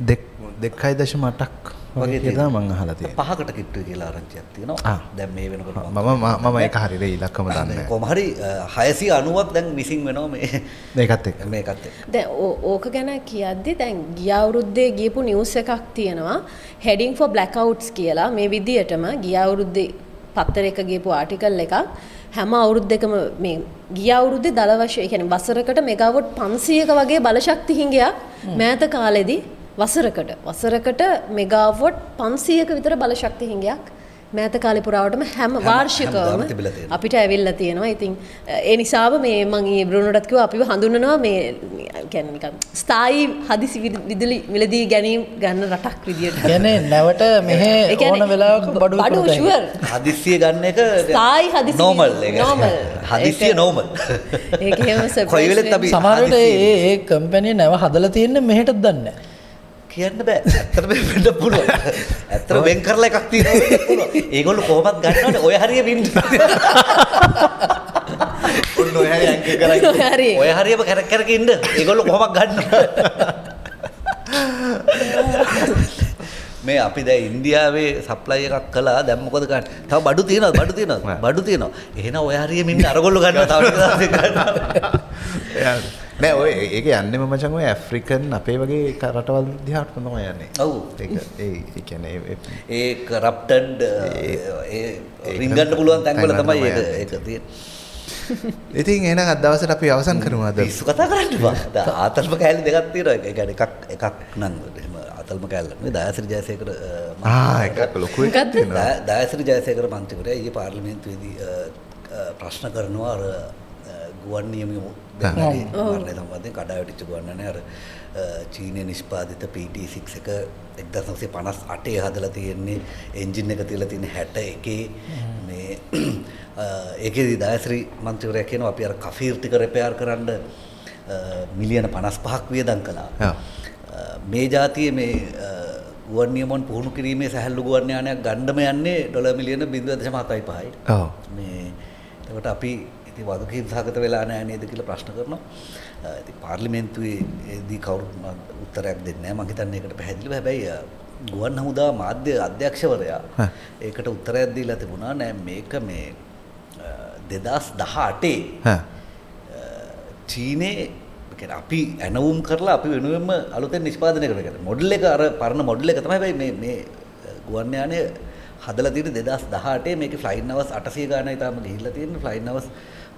දෙක් දෙකයි දශම අටක් වගේ කියලා මං අහලා තියෙනවා. පහකට කිට්ටුයි කියලා ආරංචියක් තියෙනවා. දැන් මේ වෙනකොට මම මම ඒක හරියට ඉලක්කම දන්නේ නැහැ. කොහොම හරි අ, 690ක් දැන් මිසින් වෙනවා මේ මේකත් එක්ක. මේකත් ඕ- ඕක ගැන කියද්දි දැන් ගිය අවුරුද්දේ ගියපු නිවුස් එකක් තියෙනවා heading for blackouts කියලා මේ විදියටම ගිය අවුරුද්දේ පත්තරයක ගියපු ආටිකල් එකක්. හැම අවුරුද්දකම මේ ගිය අවුරුද්දේ දල වශයෙන් ඒ කියන්නේ වසරකට මෙගාවොට් 500ක වගේ බලශක්ති හිඟයක් මෑත කාලෙදී වසරකට. වසරකට මෙගාවොට් 500ක විතර බලශක්ති හිඟයක් මෑත කාලේ පුරාවටම හැම වාර්ෂිකවම. අපිට ඇවිල්ලා තියෙනවා. ඉතින් ඒ නිසාම මේ මම ඊ බ්‍රුනෝටත් කිව්වා අපිව හඳුන්වනවා මේ කියන්නේ නිකන් ස්ථායි හදිසි විදු- විදුලි මිලදී ගැනීම ගන්න රටක් විදියට. කියන්නේ නැවට මෙහෙ ඕන වෙලාවක බඩු බඩු ෂුවර්. හදිස්සිය ගන්න එක ස්ථායි හදිසි නෝමල් එක. normal. හදිස්සිය ඒක- නෝමල්. ඒක එහෙම surprise කොයි වෙලෙත්. අපි සමහරවිට හදිස්සියේ ඒ ඒ කම්පැනි නැව හදලා තියෙන්නේ මෙහෙටත් දන්නේ නැහැ. කියන්න බෑ. ඇත්තටම වෙන්න පුළුවන්. ඇත්තට වෙන් කරලා එකක් පුළුවන්. ඒගොල්ලෝ කොහොමත් ගන්නවනේ ඔය හරිය. ඔන්න ඔය හරිය අංක කරයි. ඔය හරිය. ඔය හරියම කර කර ඉන්න. ඒගොල්ලෝ කොහොමත් ගන්නවා. මේ අපි දැන් ඉන්දියාවේ සප්ලයි එකක් කළා දැන් මොකද ගන්න? තව බඩු තියෙනවද? බඩු තියෙනවද? බඩු තියෙනවා. එහෙනම් ඔය හරියෙම ඉන්න අරගොල්ලෝ ගන්නවා තව ගන්නවා. නෑ ඔය ඒක යන්නෙම මචං ඔය ඇෆ්‍රිකන් අපේ වගේ රටවල් දිහාට තමයි යන්නේ. ඔව්. ඒක ඒ ඒ කියන්නේ ඒ- කරප්ටඩ් ඒ රිංගන්න පුළුවන් තැන්වල තමයි ඒක ඒක තියෙන්නේ. ඉතින් එහෙනම් අද දවසට අපි අවසන් කරමු අද. පිස්සු කතා කරන්න බා. ආතල්ම කෑලි දෙකක් තියෙනවා. ඒ කියන්නේ එකක් එකක් නම් එහෙම ආතල්ම කෑල්ල. මේ දයාසිරි ජයසේකර ආ එකක් ලොකු එකක්? තියෙනවා. දයාසිරි ජයසේකර මන්ත්‍රීවරයා ඊයේ පාර්ලිමේන්තුවේදී ප්‍රශ්න කරනවා අර ගුවන් නියම මරණය සම්බන්ධයෙන් කඩාවැටිච්ච ගුවන් යානය අර චීනයේ නිෂ්පාදිත PT6 එක 1958 හදලා තියෙන්නේ එන්ජින් එක තියලා තියෙන්නේ 61 මේ අ, ඒකේදී දයාසිරි මන්ත්‍රීවරයා කියනවා අපි අර කෆීර් ටික රෙපෙයාර් කරන්න මිලියන 55ක් වියදම් කළා. ඔව්. මේ ජාතියේ මේ අ, ගුවන් නියමන් පුහුණු කිරීමේ සැහැල්ලු ගුවන් යානයක් ගණ්ඩම යන්නේ ඩොලර් මිලියන 0.75යි. ඔව්. මේ එතකොට අපි ඉතින් වගකීම් සහගත වෙලා නැහැ නේද කියලා ප්‍රශ්න කරනවා. ඉතින් පාර්ලිමේන්තුවේදී කවුරුත් උත්තරයක් දෙන්නේ නැහැ. මම හිතන්නේ ඒකට පැහැදිලිව. හැබැයි ගුවන් හමුදා මාධ්‍ය අධ්‍යක්ෂවරයා. ඒකට උත්තරයක් දීලා තිබුණා නෑ මේක මේ අ, 2018 හා. චීනයේ කියන්නේ අපි ඇනවුම් කරලා අපි වෙනුවෙන්ම අලුතෙන් නිෂ්පාදනය කරගෙන මොඩල් එක අර පරණ මොඩල් එක තමයි හැබැයි මේ මේ ගුවන් යානය හදලා තියෙන්නේ 2018 මේකේ ෆ්ලයින් අවර්ස් 800 ගානයි තාම ගිහිල්ලා තියෙන්නේ ෆ්ලයින් අවර්ස්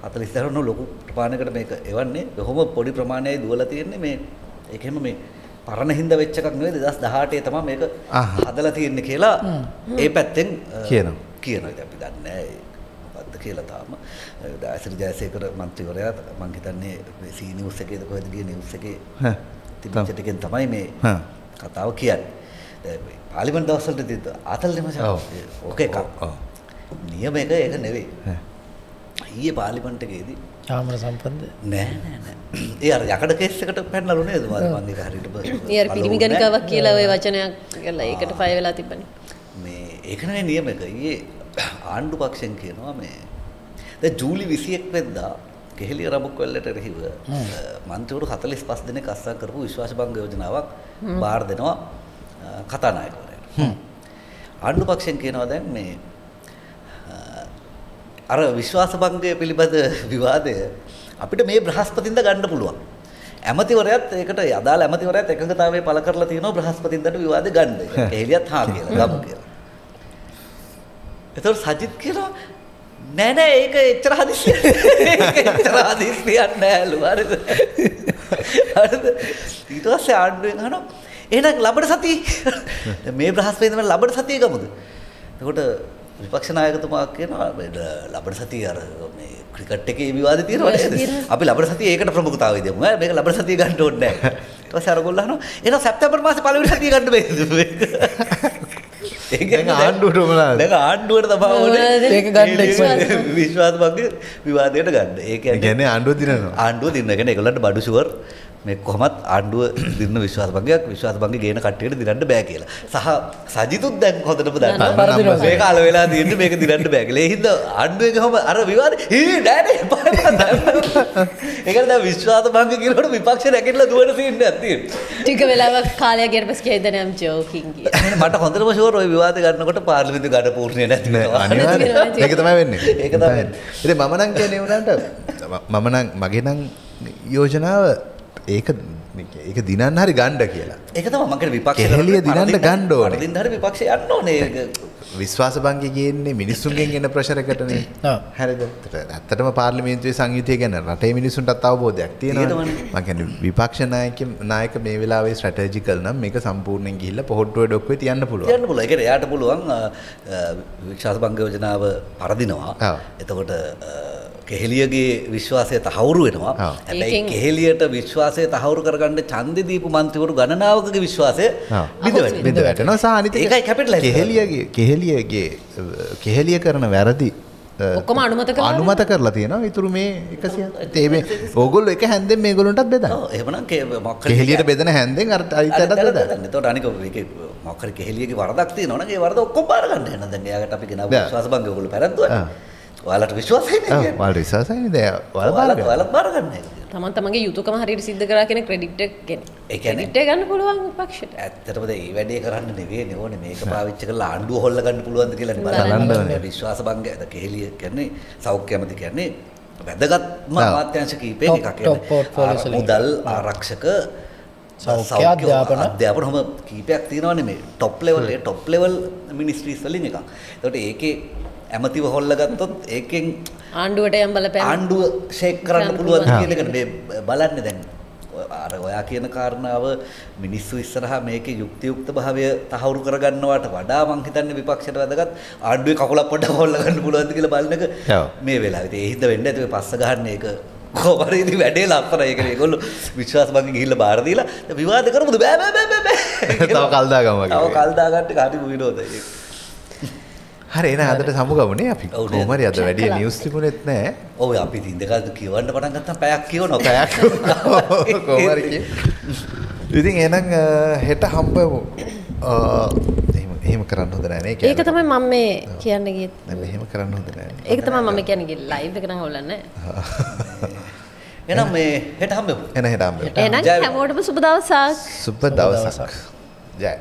40 දරන ලොකු ප්‍රමාණයකට මේක එවන්නේ කොහොම පොඩි ප්‍රමාණයයි දුවලා තියෙන්නේ මේ ඒකෙම මේ පරණ හින්දා වෙච්ච එකක් නෙවෙයි 2018 තමයි මේක. හදලා තියෙන්නේ කියලා ඒ පැත්තෙන් කියනවා. කියනවා. ඉතින් අපි දන්නේ නැහැ මොකද්ද කියලා තාම. දාසිරි ජයසේකර මන්ත්‍රීවරයා මම හිතන්නේ මේ සී නිවුස් එකේද කොහෙද ගිය නිවුස් එකේ හා. තිබිච්ච ටිකෙන් තමයි මේ. කතාව කියන්නේ. පාර්ලිමේන්තු ආතල්නේ මචං. ඔව්. ඕක එකක්. ඔව්. නියම එක ඒක නෙවෙයි. ඊයේ පාර්ලිමේන්තු එකේදී චාමර සම්පන්ද නෑ නෑ නෑ. ඒ අර යකඩ කේස් එකට පැනලු නේද මම ඒක හරියට බ- ඒ අර පිරිමි. ගණිකාවක් කියලා ওই වචනයක් කරලා ඒකට ෆය වෙලා තිබ්බනේ. මේ ඒක නෙවෙයි නියම එක. ඊයේ ආණ්ඩු පක්ෂෙන් කියනවා මේ දැන් ජූලි 21 වෙනිදා කෙහෙලිය රඹුක්වැල්ලට එරෙහිව මන්ත්‍රීවරු 45 දෙනෙක් අත්සන් කරපු විශ්වාස භංග යෝජනාවක් බාර දෙනවා කතානායකවරයාට. ආණ්ඩු පක්ෂෙන් කියනවා දැන් මේ අර විශ්වාස භංගය පිළිබඳ විවාදය අපිට මේ බ්‍රහස්පතින්ද ගන්න පුළුවන්. ඇමතිවරයත් ඒකට අදාළ ඇමතිවරයත් එකඟතාවය පළ කරලා තියෙනවා බ්‍රහස්පතින්දට විවාදේ ගන්න. කෙහෙලියත් හා කියලා ගමු කියලා. එතකොට සජිත් කියනවා නෑ නෑ ඒක එච්චර හදිස්සියක් ඒක එච්චර හදිස්සියක් නෑලු හරිද හරිද ඊට පස්සේ ආණ්ඩුවෙන් අහනවා එහෙනම් ලබන සතිය මේ බ්‍රහස්පතින්දම ලබන සතිය ගමුද එතකොට විපක්ෂ නායකතුමා කියනවා මේ ලබන සතිය අර මේ ක්‍රිකට් එකේ විවාදේ තියෙනවා නේද අපි ලබන සතිය ඒකට ප්‍රමුඛතාවය දෙමු මේක ලබන සතිය ගන්න ඕනේ නෑ ඊට පස්සේ අරගොල්ලෝ අහනවා එහෙනම් සැප්තැම්බර් මාසේ පළවෙනි සතිය ගන්න බෑද ඒක දැන් ආණ්ඩුවට මොනවද? දැන් ආණ්ඩුවට තමයි ඕනේ? ඒක ගන්න එක්ස්පර්ට්. විශ්වාස භංග විවාදයට ගන්න. ඒ ඒ කියන්නේ කියන්නේ ආණ්ඩුව දිනනවා. ආණ්ඩුව දින්න කියන්නේ ඒගොල්ලන්ට බඩු ෂුවර් මේ කොහොමත් ආණ්ඩුව දින විශ්වාස භංගයක් විශ්වාස භංග ගේන කට්ටියට දිනන්න බෑ කියලා. සහ සජිතුත් දැන් හොඳටම දන්නවා. මේ කාල වෙලා තියෙන්නේ මේක දිනන්න බෑ කියලා. ඒ හින්දා ආණ්ඩුවේ කොහොම අර විවාදේ හී ඩෑඩේ ඒකට දැන් විශ්වාස භංග කියනකොට විපක්ෂ රැකෙట్లా දුවන සීන් එකක් තියෙනවා. ටික වෙලාවක් කාලයක් ගියට පස්සේ කියද නම් ජෝකින් කියලා. මට හොඳටම ෂුවර් ওই විවාද ගන්නකොට පාර්ලිමේන්තු ගඩ පූර්ණේ නැති වෙනවා. අනිවාර්යයෙන්. ඒක තමයි වෙන්නේ. ඒක තමයි. ඉතින් මම නම් කියන්නේ උනාට මම නම් මගේ නම් යෝජනාව ඒක ඒක දිනන්න හරි ගණ්ඩ කියලා. ඒක තමයි මම කියන්නේ විපක්ෂ කෙහෙලිය දිනන්න ගන්න ඕනේ. පරදින්න හරි විපක්ෂ යන්න ඕනේ. ඒක විශ්වාස බංගය කියන්නේ මිනිස්සුන්ගෙන් එන ප්‍රෙෂර් එකටනේ. ඔව්. හරිද? ඇත්තටම පාර්ලිමේන්තුවේ සංයුතිය ගැන රටේ මිනිස්සුන්ටත් අවබෝධයක් තියෙනවා. තියෙනවනේ. මම කියන්නේ විපක්ෂ නායක මේ වෙලාවේ ස්ට්‍රැටජිකල් නම් මේක සම්පූර්ණයෙන් ගිහිල්ලා පොහොට්ටුවේ ඩොක්කුවේ තියන්න පුළුවන්. කියන්න පුළුවන්. ඒ කියන්නේ එයාට පුළුවන් අ, අ, විශ්වාස භංග යෝජනාව පරදිනවා. එතකොට කෙහෙලියගේ විශ්වාසය තහවුරු වෙනවා. හැබැයි කෙහෙලියට විශ්වාසය තහවුරු කරගන්න ඡන්දෙ දීපු මන්ත්‍රීවරු ගණනාවකගේ විශ්වාසය. බිඳ වැටෙනවා. එක ඒකයි capitalize කෙහෙලියගේ කෙහෙලියගේ කෙහෙලිය කරන වැරදි ඔක්කොම අනුමත කරලා අනුමත කරලා තියෙනවා. ඉතුරු මේ 100 ඒ මේ ඕගොල්ලෝ එක හැන්දෙන් මේගොල්ලන්ටත් බෙදන්න. ඔව් එහෙමනම් කෙහෙලියට බෙදෙන හැන්දෙන් අර අයිතටත් බෙදන්න. එතකොට අනික ඒකේ මොකක් හරි කෙහෙලියගේ වරදක් තියෙනවා නම් ඒ වරද ඔක්කොම බාර ගන්න වෙනවා. දැන් එයාකට අපි ගෙනාවු. විශ්වාස භංග ඔයගොල්ලෝ පැරද්දුවා. ඔයාලට විශ්වාසයි නේ ආ, කියන්නේ. ඔයාලට විශ්වාසයි නේද? ඔයාලා බාර ඔයාලත් ගන්න. ඔයාලත් බාර ගන්න එක. තමන් තමන්ගේ යුතුකම හරියට සිද්ධ කරා කියන ක්‍රෙඩිට් එක ගෙන ඒ කියන්නේ- ක්‍රෙඩිට් එක ගන්න පුළුවන් විපක්ෂයට ඇත්තටම ඒ වැඩේ කරන්න නෙවෙයි නේ මේක පාවිච්චි කරලා ආණ්ඩුව හොල්ල ගන්න පුළුවන්ද කියලා බලන්න ඕනේ. විශ්වාස භංග අද කෙහෙලිය කියන්නේ සෞඛ්‍ය ඇමති කියන්නේ වැදගත්ම. අමාත්‍යාංශ කීපයක Top- එකක්. මුදල් ආරක්ෂක සෞඛ්‍ය, අධ්‍යාපන. අධ්‍යාපන හොම කීපයක් තියෙනවානේ මේ টොප් ලෙවල් ඒ টොප් ලෙවල් මිනිස්ට්‍රීස් වලින් එකක්. ඒකට ඒකේ ඇමතිව හොල්ල ගත්තොත් ඒකෙන් ආණ්ඩුවට යම් බලපෑම් ආණ්ඩුව ෂේක් කරන්න පුළුවන්. කියන එක මේ බලන්නේ දැන් ඔය- අර ඔයා කියන කාරණාව මිනිස්සු ඉස්සරහා මේකේ යුක්තියුක්ත භාවය තහවුරු කරගන්නවට වඩා මං හිතන්නේ විපක්ෂයට වැදගත් ආණ්ඩුවේ කකුලක් පොඩ්ඩක් හොල්ල ගන්න පුළුවන්ද කියලා බලන එක. මේ වෙලාවේ. ඒ හින්දා වෙන්නේ නැති ඔය පස්ස ගන්න එක කොහොමද ඉතින් වැඩේ ලස්සනයි ඒක ඒගොල්ලෝ විශ්වාස භංගෙන් ගිහිල්ලා බාර දීලා දැන් විවාද කරමුද බෑ බෑ බෑ බෑ තව කල් දාගමු වගේ. තව කල් දාගන්න විනෝදයි ඒක. හරි එන අදට සමුගමනේ අපි? කොහමරි අද වැඩි කළා. නිවස් තිබුණෙත් නෑ. ඔව් අපි ඉතින් දෙකක් කියවන්න පටන් ගත්තාම පැයක් කියවනවා. පැයක් කොහමරි කිය. ඉතින් එහෙනම් හෙට හම්බමු එහෙම එහෙම කරන්න හොඳ නෑ නේ ඒක තමයි මම මේ කියන්න ගියේ දැන් එහෙම කරන්න හොඳ නෑ. ඒක තමයි මම කියන්නේ ගියේ ලයිව් එක නම් හොල්ලන්නේ එහෙනම් මේ හෙට හම්බෙමු. එන හෙට හම්බෙමු. එහෙනම්. හැමෝටම සුබ දවසක්. සුබ දවසක්. ජය